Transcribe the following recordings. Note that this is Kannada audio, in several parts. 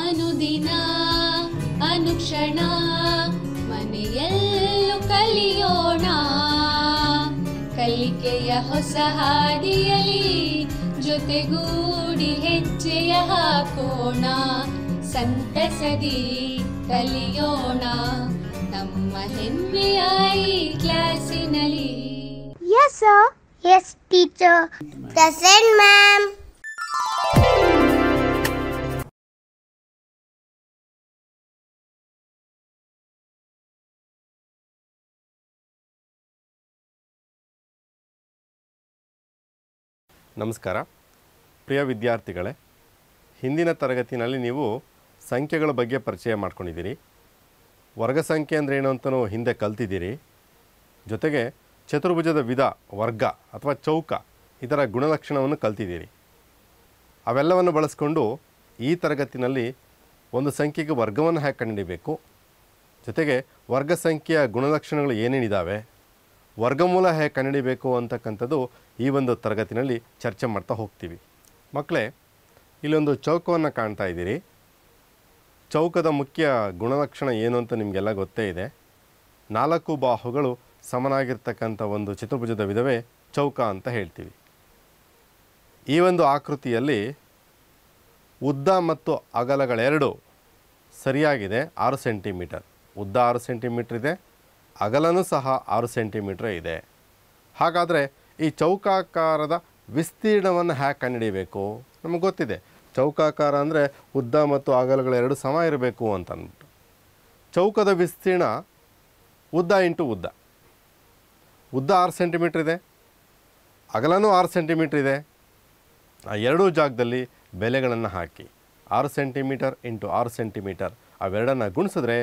ಅನುದಿನ ಅನುಕ್ಷಣ ಮನೆಯಲ್ಲೂ ಕಲಿಯೋಣ ಕಲಿಕೆಯ ಹೊಸ ಹಾದಿಯಲಿ ಜೊತೆಗೂಡಿ ಹೆಜ್ಜೆಯ ಹಾಕೋಣ ಸಂತಸದಿ ಕಲಿಯೋಣ ನಮ್ಮ ಹೆಮ್ಮೆಯ ಈ ಕ್ಲಾಸಿನಲ್ಲಿ Yes, sir. Yes, teacher. Present, ನಮಸ್ಕಾರ. ಪ್ರಿಯ ವಿದ್ಯಾರ್ಥಿಗಳೇ, ಹಿಂದಿನ ತರಗತಿನಲ್ಲಿ ನೀವು ಸಂಖ್ಯೆಗಳ ಬಗ್ಗೆ ಪರಿಚಯ ಮಾಡ್ಕೊಂಡಿದ್ದೀರಿ. ವರ್ಗ ಸಂಖ್ಯೆ ಅಂದರೆ ಏನು ಅಂತಲೂ ಹಿಂದೆ ಕಲ್ತಿದ್ದೀರಿ. ಜೊತೆಗೆ ಚತುರ್ಭುಜದ ವಿಧ, ವರ್ಗ ಅಥವಾ ಚೌಕ, ಇದರ ಗುಣಲಕ್ಷಣವನ್ನು ಕಲ್ತಿದ್ದೀರಿ. ಅವೆಲ್ಲವನ್ನು ಬಳಸ್ಕೊಂಡು ಈ ತರಗತಿನಲ್ಲಿ ಒಂದು ಸಂಖ್ಯೆಗೆ ವರ್ಗವನ್ನು ಹೇಗೆ ಕಂಡುಹಿಡಿಬೇಕು ಜೊತೆಗೆ ವರ್ಗ ಸಂಖ್ಯೆಯ ಗುಣಲಕ್ಷಣಗಳು ಏನೇನಿದ್ದಾವೆ ವರ್ಗಮೂಲ ಹೇಗೆ ಕನ್ನಡಿಬೇಕು ಅಂತಕ್ಕಂಥದ್ದು ಈ ಒಂದು ತರಗತಿನಲ್ಲಿ ಚರ್ಚೆ ಮಾಡ್ತಾ ಹೋಗ್ತೀವಿ. ಮಕ್ಕಳೇ ಇಲ್ಲೊಂದು ಚೌಕವನ್ನು ಕಾಣ್ತಾ ಇದ್ದೀರಿ. ಚೌಕದ ಮುಖ್ಯ ಗುಣಲಕ್ಷಣ ಏನು ಅಂತ ನಿಮಗೆಲ್ಲ ಗೊತ್ತೇ ಇದೆ. ನಾಲ್ಕು ಬಾಹುಗಳು ಸಮನಾಗಿರ್ತಕ್ಕಂಥ ಒಂದು ಚತುರ್ಭುಜದ ವಿಧವೇ ಚೌಕ ಅಂತ ಹೇಳ್ತೀವಿ. ಈ ಒಂದು ಆಕೃತಿಯಲ್ಲಿ ಉದ್ದ ಮತ್ತು ಅಗಲಗಳೆರಡು ಸರಿಯಾಗಿದೆ, ಆರು ಸೆಂಟಿಮೀಟರ್. ಉದ್ದ ಆರು ಸೆಂಟಿಮೀಟ್ರ್ ಇದೆ ಅಗಲನೂ ಸಹ ಆರು ಸೆಂಟಿಮೀಟ್ರ್ ಇದೆ. ಹಾಗಾದರೆ ಈ ಚೌಕಾಕಾರದ ವಿಸ್ತೀರ್ಣವನ್ನು ಹ್ಯಾಕ್ ಕಂಡುಹಿಡಿಬೇಕು ನಮಗೆ ಗೊತ್ತಿದೆ. ಚೌಕಾಕಾರ ಅಂದರೆ ಉದ್ದ ಮತ್ತು ಅಗಲಗಳೆರಡು ಸಮ ಇರಬೇಕು ಅಂತ ಅಂದ್ಬಿಟ್ಟು ಚೌಕದ ವಿಸ್ತೀರ್ಣ ಉದ್ದ ಇಂಟು ಉದ್ದ. ಉದ್ದ ಆರು ಸೆಂಟಿಮೀಟ್ರ್ ಇದೆ. ಅಗಲನೂ ಆರು ಸೆಂಟಿಮೀಟ್ರ್ ಇದೆ. ಆ ಎರಡೂ ಜಾಗದಲ್ಲಿ ಬೆಲೆಗಳನ್ನು ಹಾಕಿ. ಆರು ಸೆಂಟಿಮೀಟರ್ ಇಂಟು ಆರು ಸೆಂಟಿಮೀಟರ್ ಅವೆರಡನ್ನು ಗುಣಿಸಿದ್ರೆ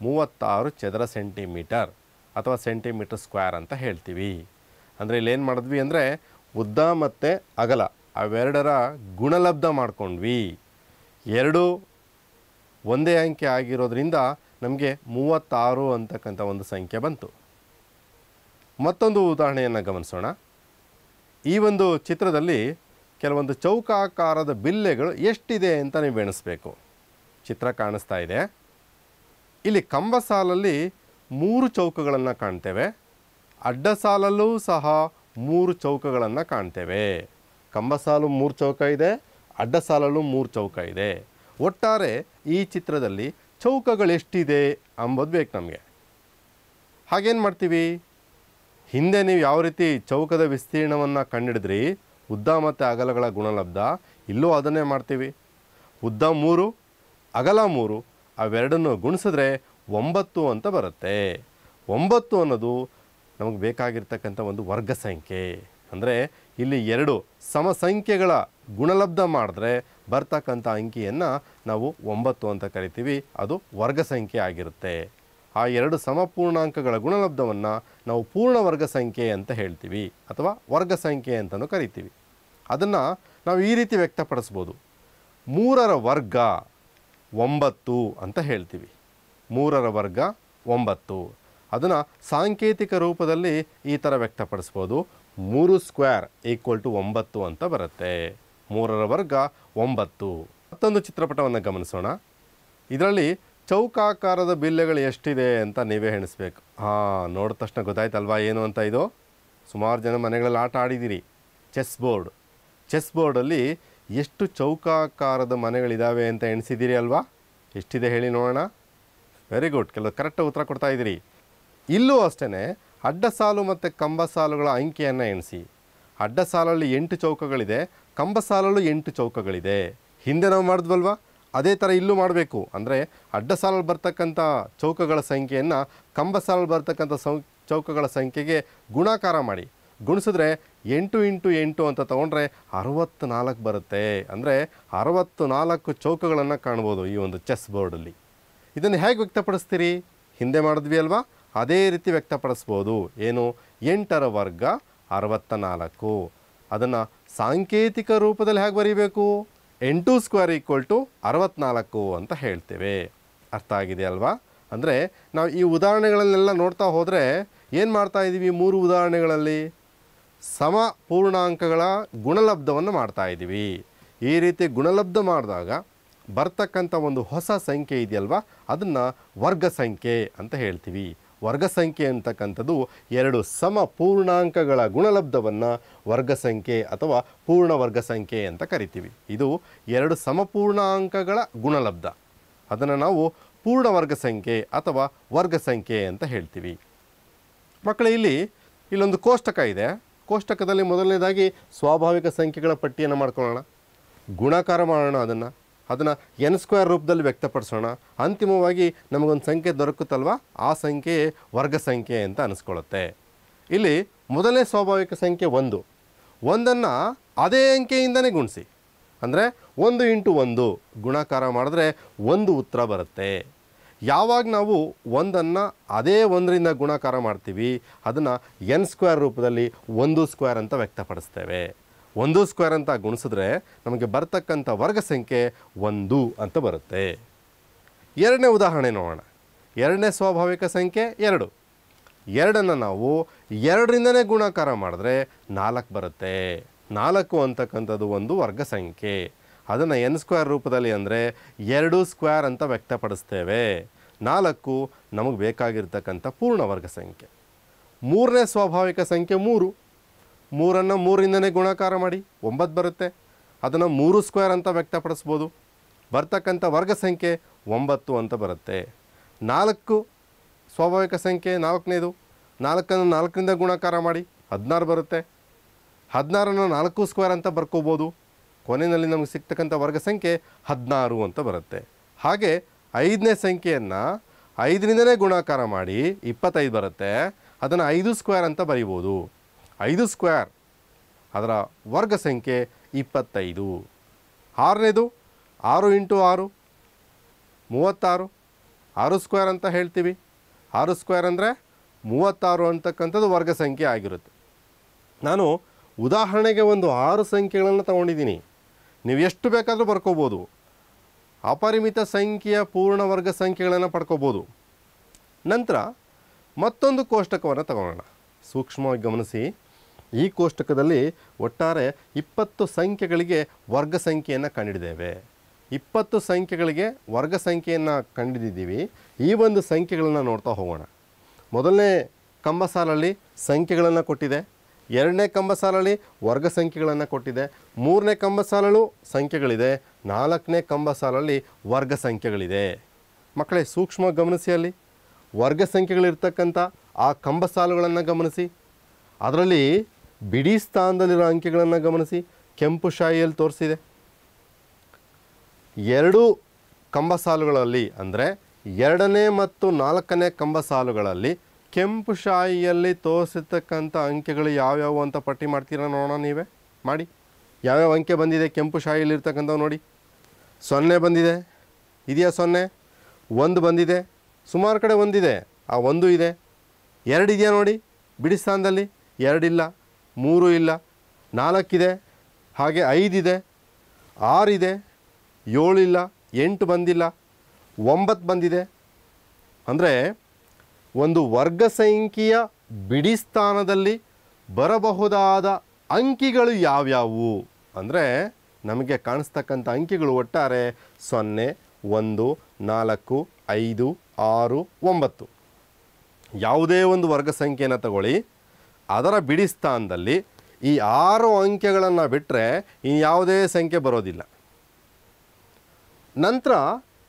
ಮೂವತ್ತಾರು ಚದರ ಸೆಂಟಿಮೀಟರ್ ಅಥವಾ ಸೆಂಟಿಮೀಟರ್ ಸ್ಕ್ವೇರ್ ಅಂತ ಹೇಳ್ತೀವಿ. ಅಂದರೆ ಇಲ್ಲೇನು ಮಾಡಿದ್ವಿ ಅಂದರೆ ಉದ್ದ ಮತ್ತು ಅಗಲ ಅವೆರಡರ ಗುಣಲಬ್ಧ ಮಾಡ್ಕೊಂಡ್ವಿ. ಎರಡು ಒಂದೇ ಅಂಕೆ ಆಗಿರೋದ್ರಿಂದ ನಮಗೆ ಮೂವತ್ತಾರು ಅಂತಕ್ಕಂಥ ಒಂದು ಸಂಖ್ಯೆ ಬಂತು. ಮತ್ತೊಂದು ಉದಾಹರಣೆಯನ್ನು ಗಮನಿಸೋಣ. ಈ ಒಂದು ಚಿತ್ರದಲ್ಲಿ ಕೆಲವೊಂದು ಚೌಕಾಕಾರದ ಬಿಲ್ಲೆಗಳು ಎಷ್ಟಿದೆ ಅಂತ ನೀವು ಎಣಿಸ್ಬೇಕು. ಚಿತ್ರ ಕಾಣಿಸ್ತಾ ಇದೆ. ಇಲ್ಲಿ ಕಂಬ ಸಾಲಲ್ಲಿ ಮೂರು ಚೌಕಗಳನ್ನು ಕಾಣ್ತೇವೆ. ಅಡ್ಡ ಸಾಲಲ್ಲೂ ಸಹ ಮೂರು ಚೌಕಗಳನ್ನು ಕಾಣ್ತೇವೆ. ಕಂಬ ಸಾಲು ಮೂರು ಚೌಕ ಇದೆ, ಅಡ್ಡ ಸಾಲಲ್ಲೂ ಮೂರು ಚೌಕ ಇದೆ. ಒಟ್ಟಾರೆ ಈ ಚಿತ್ರದಲ್ಲಿ ಚೌಕಗಳೆಷ್ಟಿದೆ ಅಂಬೋದು ಬೇಕು ನಮಗೆ. ಹಾಗೇನು ಮಾಡ್ತೀವಿ? ಹಿಂದೆ ನೀವು ಯಾವ ರೀತಿ ಚೌಕದ ವಿಸ್ತೀರ್ಣವನ್ನು ಕಂಡುಹಿಡಿದ್ರಿ ಉದ್ದ ಮತ್ತು ಅಗಲಗಳ ಗುಣಲಬ್ಧ, ಇಲ್ಲೂ ಅದನ್ನೇ ಮಾಡ್ತೀವಿ. ಉದ್ದ ಮೂರು, ಅಗಲ ಮೂರು ಅವೆರಡನ್ನು ಗುಣಿಸಿದ್ರೆ ಒಂಬತ್ತು ಅಂತ ಬರುತ್ತೆ. ಒಂಬತ್ತು ಅನ್ನೋದು ನಮಗೆ ಬೇಕಾಗಿರ್ತಕ್ಕಂಥ ಒಂದು ವರ್ಗ ಸಂಖ್ಯೆ. ಅಂದರೆ ಇಲ್ಲಿ ಎರಡು ಸಮ ಸಂಖ್ಯೆಗಳ ಗುಣಲಬ್ಧ ಮಾಡಿದ್ರೆ ಬರ್ತಕ್ಕಂಥ ಅಂಕಿಯನ್ನು ನಾವು ಒಂಬತ್ತು ಅಂತ ಕರಿತೀವಿ. ಅದು ವರ್ಗ ಸಂಖ್ಯೆ ಆಗಿರುತ್ತೆ. ಆ ಎರಡು ಸಮಪೂರ್ಣಾಂಕಗಳ ಗುಣಲಬ್ಧವನ್ನು ನಾವು ಪೂರ್ಣ ವರ್ಗ ಸಂಖ್ಯೆ ಅಂತ ಹೇಳ್ತೀವಿ. ಅಥವಾ ವರ್ಗ ಸಂಖ್ಯೆ ಅಂತಲೂ ಕರಿತೀವಿ. ಅದನ್ನು ನಾವು ಈ ರೀತಿ ವ್ಯಕ್ತಪಡಿಸ್ಬೋದು. ಮೂರರ ವರ್ಗ. ಒಂಬತ್ತು ಅಂತ ಹೇಳ್ತೀವಿ. ಮೂರರ ವರ್ಗ ಒಂಬತ್ತು. ಅದನ್ನು ಸಾಂಕೇತಿಕ ರೂಪದಲ್ಲಿ ಈ ಥರ ವ್ಯಕ್ತಪಡಿಸ್ಬೋದು. ಮೂರು ಸ್ಕ್ವೇರ್ ಈಕ್ವಲ್ ಟು ಒಂಬತ್ತು ಅಂತ ಬರುತ್ತೆ. ಮೂರರ ವರ್ಗ ಒಂಬತ್ತು. ಮತ್ತೊಂದು ಚಿತ್ರಪಟವನ್ನು ಗಮನಿಸೋಣ. ಇದರಲ್ಲಿ ಚೌಕಾಕಾರದ ಬಿಲ್ಲೆಗಳು ಎಷ್ಟಿದೆ ಅಂತ ನೀವೇ ಎಣಿಸ್ಬೇಕು ಹಾಂ, ನೋಡಿದ ತಕ್ಷಣ ಗೊತ್ತಾಯ್ತಲ್ವಾ ಏನು ಅಂತ ಇದು? ಸುಮಾರು ಜನ ಮನೆಗಳಲ್ಲಿ ಆಟ ಆಡಿದ್ದೀರಿ. ಚೆಸ್ ಬೋರ್ಡ್ ಚೆಸ್ ಬೋರ್ಡಲ್ಲಿ ಎಷ್ಟು ಚೌಕಾಕಾರದ ಮನೆಗಳಿದ್ದಾವೆ ಅಂತ ಎಣಿಸಿದ್ದೀರಿ ಅಲ್ವಾ? ಎಷ್ಟಿದೆ ಹೇಳಿ ನೋಡೋಣ. ವೆರಿ ಗುಡ್ ಕೆಲವು ಕರೆಕ್ಟ್ ಉತ್ತರ ಕೊಡ್ತಾ ಇದ್ದೀರಿ. ಇಲ್ಲೂ ಅಷ್ಟೇ ಅಡ್ಡ ಸಾಲು ಮತ್ತು ಕಂಬ ಸಾಲುಗಳ ಅಂಕಿಯನ್ನು ಎಣಿಸಿ. ಅಡ್ಡ ಸಾಲಲ್ಲಿ ಎಂಟು ಚೌಕಗಳಿದೆ, ಕಂಬ ಸಾಲಲ್ಲೂ ಎಂಟು ಚೌಕಗಳಿದೆ. ಹಿಂದೆ ನಾವು ಮಾಡಿದ್ವಲ್ವಾ? ಅದೇ ಥರ ಇಲ್ಲೂ ಮಾಡಬೇಕು. ಅಂದರೆ ಅಡ್ಡ ಸಾಲಲ್ಲಿ ಬರ್ತಕ್ಕಂಥ ಚೌಕಗಳ ಸಂಖ್ಯೆಯನ್ನು ಕಂಬ ಸಾಲಲ್ಲಿ ಬರ್ತಕ್ಕಂಥ ಸೌ, ಚೌಕಗಳ ಸಂಖ್ಯೆಗೆ ಗುಣಾಕಾರ ಮಾಡಿ. ಗುಣಿಸಿದ್ರೆ ಎಂಟು ಇಂಟು ಎಂಟು ಅಂತ ತೊಗೊಂಡ್ರೆ ಅರವತ್ತು ನಾಲ್ಕು ಬರುತ್ತೆ. ಅಂದರೆ ಅರವತ್ತು ನಾಲ್ಕು ಚೌಕಗಳನ್ನು ಕಾಣ್ಬೋದು ಈ ಒಂದು ಚೆಸ್ ಬೋರ್ಡಲ್ಲಿ ಇದನ್ನು ಹೇಗೆ ವ್ಯಕ್ತಪಡಿಸ್ತೀರಿ? ಹಿಂದೆ ಮಾಡಿದ್ವಿ ಅಲ್ವಾ? ಅದೇ ರೀತಿ ವ್ಯಕ್ತಪಡಿಸ್ಬೋದು. ಏನು? ಎಂಟರ ವರ್ಗ ಅರವತ್ತ ನಾಲ್ಕು ಅದನ್ನು ಸಾಂಕೇತಿಕ ರೂಪದಲ್ಲಿ ಹೇಗೆ ಬರೀಬೇಕು? ಎಂಟು ಸ್ಕ್ವೇರ್ ಈಕ್ವಲ್ ಟು ಅರವತ್ನಾಲ್ಕು ಅಂತ ಹೇಳ್ತೇವೆ. ಅರ್ಥ ಆಗಿದೆ ಅಲ್ವಾ? ಅಂದರೆ ನಾವು ಈ ಉದಾಹರಣೆಗಳನ್ನೆಲ್ಲ ನೋಡ್ತಾ ಹೋದರೆ ಏನು ಮಾಡ್ತಾ ಇದ್ದೀವಿ ಮೂರು ಉದಾಹರಣೆಗಳಲ್ಲಿ. ಸಮ ಪೂರ್ಣಾಂಕಗಳ ಗುಣಲಬ್ಧವನ್ನು ಮಾಡ್ತಾ ಇದ್ದೀವಿ. ಈ ರೀತಿ ಗುಣಲಬ್ಧ ಮಾಡಿದಾಗ ಬರ್ತಕ್ಕಂಥ ಒಂದು ಹೊಸ ಸಂಖ್ಯೆ ಇದೆಯಲ್ವ? ಅದನ್ನು ವರ್ಗ ಸಂಖ್ಯೆ ಅಂತ ಹೇಳ್ತೀವಿ. ವರ್ಗ ಸಂಖ್ಯೆ ಅಂತಕ್ಕಂಥದ್ದು ಎರಡು ಸಮ ಪೂರ್ಣಾಂಕಗಳ ಗುಣಲಬ್ಧವನ್ನು ವರ್ಗ ಸಂಖ್ಯೆ ಅಥವಾ ಪೂರ್ಣ ವರ್ಗ ಸಂಖ್ಯೆ ಅಂತ ಕರಿತೀವಿ. ಇದು ಎರಡು ಸಮಪೂರ್ಣಾಂಕಗಳ ಗುಣಲಬ್ಧ. ಅದನ್ನು ನಾವು ಪೂರ್ಣ ವರ್ಗ ಸಂಖ್ಯೆ ಅಥವಾ ವರ್ಗ ಸಂಖ್ಯೆ ಅಂತ ಹೇಳ್ತೀವಿ. ಮಕ್ಕಳೇ, ಇಲ್ಲಿ ಇಲ್ಲೊಂದು ಕೋಷ್ಟಕ ಇದೆ. ಕೋಷ್ಟಕದಲ್ಲಿ ಮೊದಲನೇದಾಗಿ ಸ್ವಾಭಾವಿಕ ಸಂಖ್ಯೆಗಳ ಪಟ್ಟಿಯನ್ನು ಮಾಡ್ಕೊಳ್ಳೋಣ. ಗುಣಾಕಾರ ಮಾಡೋಣ ಅದನ್ನು. ಅದನ್ನು ಎನ್ ಸ್ಕ್ವೇರ್ ರೂಪದಲ್ಲಿ ವ್ಯಕ್ತಪಡಿಸೋಣ. ಅಂತಿಮವಾಗಿ ನಮಗೊಂದು ಸಂಖ್ಯೆ ದೊರಕುತ್ತಲ್ವ? ಆ ಸಂಖ್ಯೆ ವರ್ಗ ಸಂಖ್ಯೆ ಅಂತ ಅನಿಸ್ಕೊಳ್ಳುತ್ತೆ. ಇಲ್ಲಿ ಮೊದಲನೇ ಸ್ವಾಭಾವಿಕ ಸಂಖ್ಯೆ ಒಂದು. ಒಂದನ್ನು ಅದೇ ಅಂಕೆಯಿಂದನೇ ಗುಣಿಸಿ. ಅಂದರೆ ಒಂದು ಇಂಟು ಒಂದು. ಗುಣಾಕಾರ ಮಾಡಿದ್ರೆ ಒಂದು ಉತ್ತರ ಬರುತ್ತೆ. ಯಾವಾಗ ನಾವು ಒಂದನ್ನು ಅದೇ ಒಂದರಿಂದ ಗುಣಾಕಾರ ಮಾಡ್ತೀವಿ, ಅದನ್ನು ಎನ್ ಸ್ಕ್ವೇರ್ ರೂಪದಲ್ಲಿ ಒಂದು ಸ್ಕ್ವೇರ್ ಅಂತ ವ್ಯಕ್ತಪಡಿಸ್ತೇವೆ. ಒಂದು ಸ್ಕ್ವೇರ್ ಅಂತ ಗುಣಿಸಿದ್ರೆ ನಮಗೆ ಬರ್ತಕ್ಕಂಥ ವರ್ಗ ಸಂಖ್ಯೆ ಒಂದು ಅಂತ ಬರುತ್ತೆ. ಎರಡನೇ ಉದಾಹರಣೆ ನೋಡೋಣ. ಎರಡನೇ ಸ್ವಾಭಾವಿಕ ಸಂಖ್ಯೆ ಎರಡು. ಎರಡನ್ನು ನಾವು ಎರಡರಿಂದನೇ ಗುಣಾಕಾರ ಮಾಡಿದ್ರೆ ನಾಲ್ಕು ಬರುತ್ತೆ. ನಾಲ್ಕು ಅಂತಕ್ಕಂಥದ್ದು ಒಂದು ವರ್ಗ ಸಂಖ್ಯೆ. ಅದನ್ನು ಎನ್ ಸ್ಕ್ವೇರ್ ರೂಪದಲ್ಲಿ ಅಂದರೆ ಎರಡು ಸ್ಕ್ವೇರ್ ಅಂತ ವ್ಯಕ್ತಪಡಿಸ್ತೇವೆ. ನಾಲ್ಕು ನಮಗೆ ಬೇಕಾಗಿರ್ತಕ್ಕಂಥ ಪೂರ್ಣ ವರ್ಗ ಸಂಖ್ಯೆ. ಮೂರನೇ ಸ್ವಾಭಾವಿಕ ಸಂಖ್ಯೆ ಮೂರು. ಮೂರನ್ನು ಮೂರಿಂದನೇ ಗುಣಾಕಾರ ಮಾಡಿ ಒಂಬತ್ತು ಬರುತ್ತೆ. ಅದನ್ನು ಮೂರು ಸ್ಕ್ವೇರ್ ಅಂತ ವ್ಯಕ್ತಪಡಿಸ್ಬೋದು. ಬರ್ತಕ್ಕಂಥ ವರ್ಗ ಸಂಖ್ಯೆ ಒಂಬತ್ತು ಅಂತ ಬರುತ್ತೆ. ನಾಲ್ಕು ಸ್ವಾಭಾವಿಕ ಸಂಖ್ಯೆ ನಾಲ್ಕನೇದು. ನಾಲ್ಕನ್ನು ನಾಲ್ಕರಿಂದ ಗುಣಾಕಾರ ಮಾಡಿ ಹದಿನಾರು ಬರುತ್ತೆ. ಹದಿನಾರನ್ನು ನಾಲ್ಕು ಸ್ಕ್ವೇರ್ ಅಂತ ಬರ್ಕೋಬೋದು. ಕೊನೆಯಲ್ಲಿ ನಮಗೆ ಸಿಗ್ತಕ್ಕಂಥ ವರ್ಗ ಸಂಖ್ಯೆ ಹದಿನಾರು ಅಂತ ಬರುತ್ತೆ. ಹಾಗೆ ಐದನೇ ಸಂಖ್ಯೆಯನ್ನು ಐದರಿಂದನೇ ಗುಣಾಕಾರ ಮಾಡಿ ಇಪ್ಪತ್ತೈದು ಬರುತ್ತೆ. ಅದನ್ನು ಐದು ಸ್ಕ್ವೇರ್ ಅಂತ ಬರಿಬೋದು. ಐದು ಸ್ಕ್ವೇರ್ ಅದರ ವರ್ಗ ಸಂಖ್ಯೆ ಇಪ್ಪತ್ತೈದು. ಆರನೇದು ಆರು ಇಂಟು ಆರು, ಮೂವತ್ತಾರು, ಆರು ಸ್ಕ್ವೇರ್ ಅಂತ ಹೇಳ್ತೀವಿ. ಆರು ಸ್ಕ್ವೇರ್ ಅಂದರೆ ಮೂವತ್ತಾರು ಅಂತಕ್ಕಂಥದ್ದು ವರ್ಗ ಸಂಖ್ಯೆ ಆಗಿರುತ್ತೆ. ನಾನು ಉದಾಹರಣೆಗೆ ಒಂದು ಆರು ಸಂಖ್ಯೆಗಳನ್ನು ತಗೊಂಡಿದ್ದೀನಿ. ನೀವು ಎಷ್ಟು ಬೇಕಾದರೂ ಬರ್ಕೋಬೋದು. ಅಪರಿಮಿತ ಸಂಖ್ಯೆಯ ಪೂರ್ಣ ವರ್ಗ ಸಂಖ್ಯೆಗಳನ್ನು ಪಡ್ಕೋಬೋದು. ನಂತರ ಮತ್ತೊಂದು ಕೋಷ್ಟಕವನ್ನು ತಗೊಳ್ಳೋಣ ಸೂಕ್ಷ್ಮವಾಗಿ ಗಮನಿಸಿ. ಈ ಕೋಷ್ಟಕದಲ್ಲಿ ಒಟ್ಟಾರೆ ಇಪ್ಪತ್ತು ಸಂಖ್ಯೆಗಳಿಗೆ ವರ್ಗ ಸಂಖ್ಯೆಯನ್ನು ಕಂಡಿದ್ದೇವೆ. ಇಪ್ಪತ್ತು ಸಂಖ್ಯೆಗಳಿಗೆ ವರ್ಗ ಸಂಖ್ಯೆಯನ್ನು ಕಂಡಿದ್ದೀವಿ ಈ ಒಂದು ಸಂಖ್ಯೆಗಳನ್ನು ನೋಡ್ತಾ ಹೋಗೋಣ. ಮೊದಲನೇ ಕಂಬಸಾಲಲ್ಲಿ ಸಂಖ್ಯೆಗಳನ್ನು ಕೊಟ್ಟಿದೆ. ಎರಡನೇ ಕಂಬ ಸಾಲಲ್ಲಿ ವರ್ಗ ಸಂಖ್ಯೆಗಳನ್ನು ಕೊಟ್ಟಿದೆ. ಮೂರನೇ ಕಂಬ ಸಾಲಲ್ಲೂ ಸಂಖ್ಯೆಗಳಿದೆ. ನಾಲ್ಕನೇ ಕಂಬ ಸಾಲಲ್ಲಿ ವರ್ಗ ಸಂಖ್ಯೆಗಳಿದೆ. ಮಕ್ಕಳೇ, ಸೂಕ್ಷ್ಮ ಗಮನಿಸಿ ಅಲ್ಲಿ. ವರ್ಗ ಸಂಖ್ಯೆಗಳಿರ್ತಕ್ಕಂಥ ಆ ಕಂಬ ಸಾಲುಗಳನ್ನು ಗಮನಿಸಿ. ಅದರಲ್ಲಿ ಬಿಡಿ ಸ್ಥಾನದಲ್ಲಿರೋ ಅಂಕೆಗಳನ್ನು ಗಮನಿಸಿ. ಕೆಂಪು ಶಾಯಿಯಲ್ಲಿ ತೋರಿಸಿದೆ. ಎರಡು ಕಂಬ ಸಾಲುಗಳಲ್ಲಿ ಅಂದರೆ ಎರಡನೇ ಮತ್ತು ನಾಲ್ಕನೇ ಕಂಬ ಸಾಲುಗಳಲ್ಲಿ ಕೆಂಪು ಶಾಯಿಯಲ್ಲಿ ತೋರಿಸಿರ್ತಕ್ಕಂಥ ಅಂಕೆಗಳು ಯಾವ್ಯಾವು ಅಂತ ಪಟ್ಟಿ ಮಾಡ್ತೀರಾ ನೋಡೋಣ ನೀವೇ? ಮಾಡಿ. ಯಾವ್ಯಾವ ಅಂಕೆ ಬಂದಿದೆ ಕೆಂಪು ಶಾಯಿಯಲ್ಲಿ ಇರ್ತಕ್ಕಂಥವು ನೋಡಿ. ಸೊನ್ನೆ ಬಂದಿದೆ. ಇದೆಯಾ ಸೊನ್ನೆ? ಒಂದು ಬಂದಿದೆ. ಸುಮಾರು ಕಡೆ ಒಂದಿದೆ. ಆ ಒಂದು ಇದೆ. ಎರಡು ಇದೆಯಾ ನೋಡಿ. ಬಿಡಿ ಸ್ಥಾನದಲ್ಲಿ. ಎರಡಿಲ್ಲ ಮೂರು ಇಲ್ಲ. ನಾಲ್ಕಿದೆ ಹಾಗೆ ಐದಿದೆ ಆರಿದೆ ಏಳಿಲ್ಲ ಎಂಟು ಬಂದಿಲ್ಲ. ಒಂಬತ್ತು ಬಂದಿದೆ. ಅಂದರೆ ಒಂದು ವರ್ಗ ಸಂಖ್ಯೆಯ ಬಿಡಿಸ್ಥಾನದಲ್ಲಿ ಬರಬಹುದಾದ ಅಂಕಿಗಳು ಯಾವ್ಯಾವು? ಅಂದರೆ ನಮಗೆ ಕಾಣಿಸ್ತಕ್ಕಂಥ ಅಂಕಿಗಳು ಒಟ್ಟಾರೆ ಸೊನ್ನೆ, ಒಂದು, ನಾಲ್ಕು, ಐದು, ಆರು, ಒಂಬತ್ತು. ಯಾವುದೇ ಒಂದು ವರ್ಗ ಸಂಖ್ಯೆಯನ್ನು ತಗೊಳ್ಳಿ. ಅದರ ಬಿಡಿಸ್ಥಾನದಲ್ಲಿ ಈ ಆರು ಅಂಕೆಗಳನ್ನು ಬಿಟ್ಟರೆ ಇನ್ಯಾವುದೇ ಸಂಖ್ಯೆ ಬರೋದಿಲ್ಲ. ನಂತರ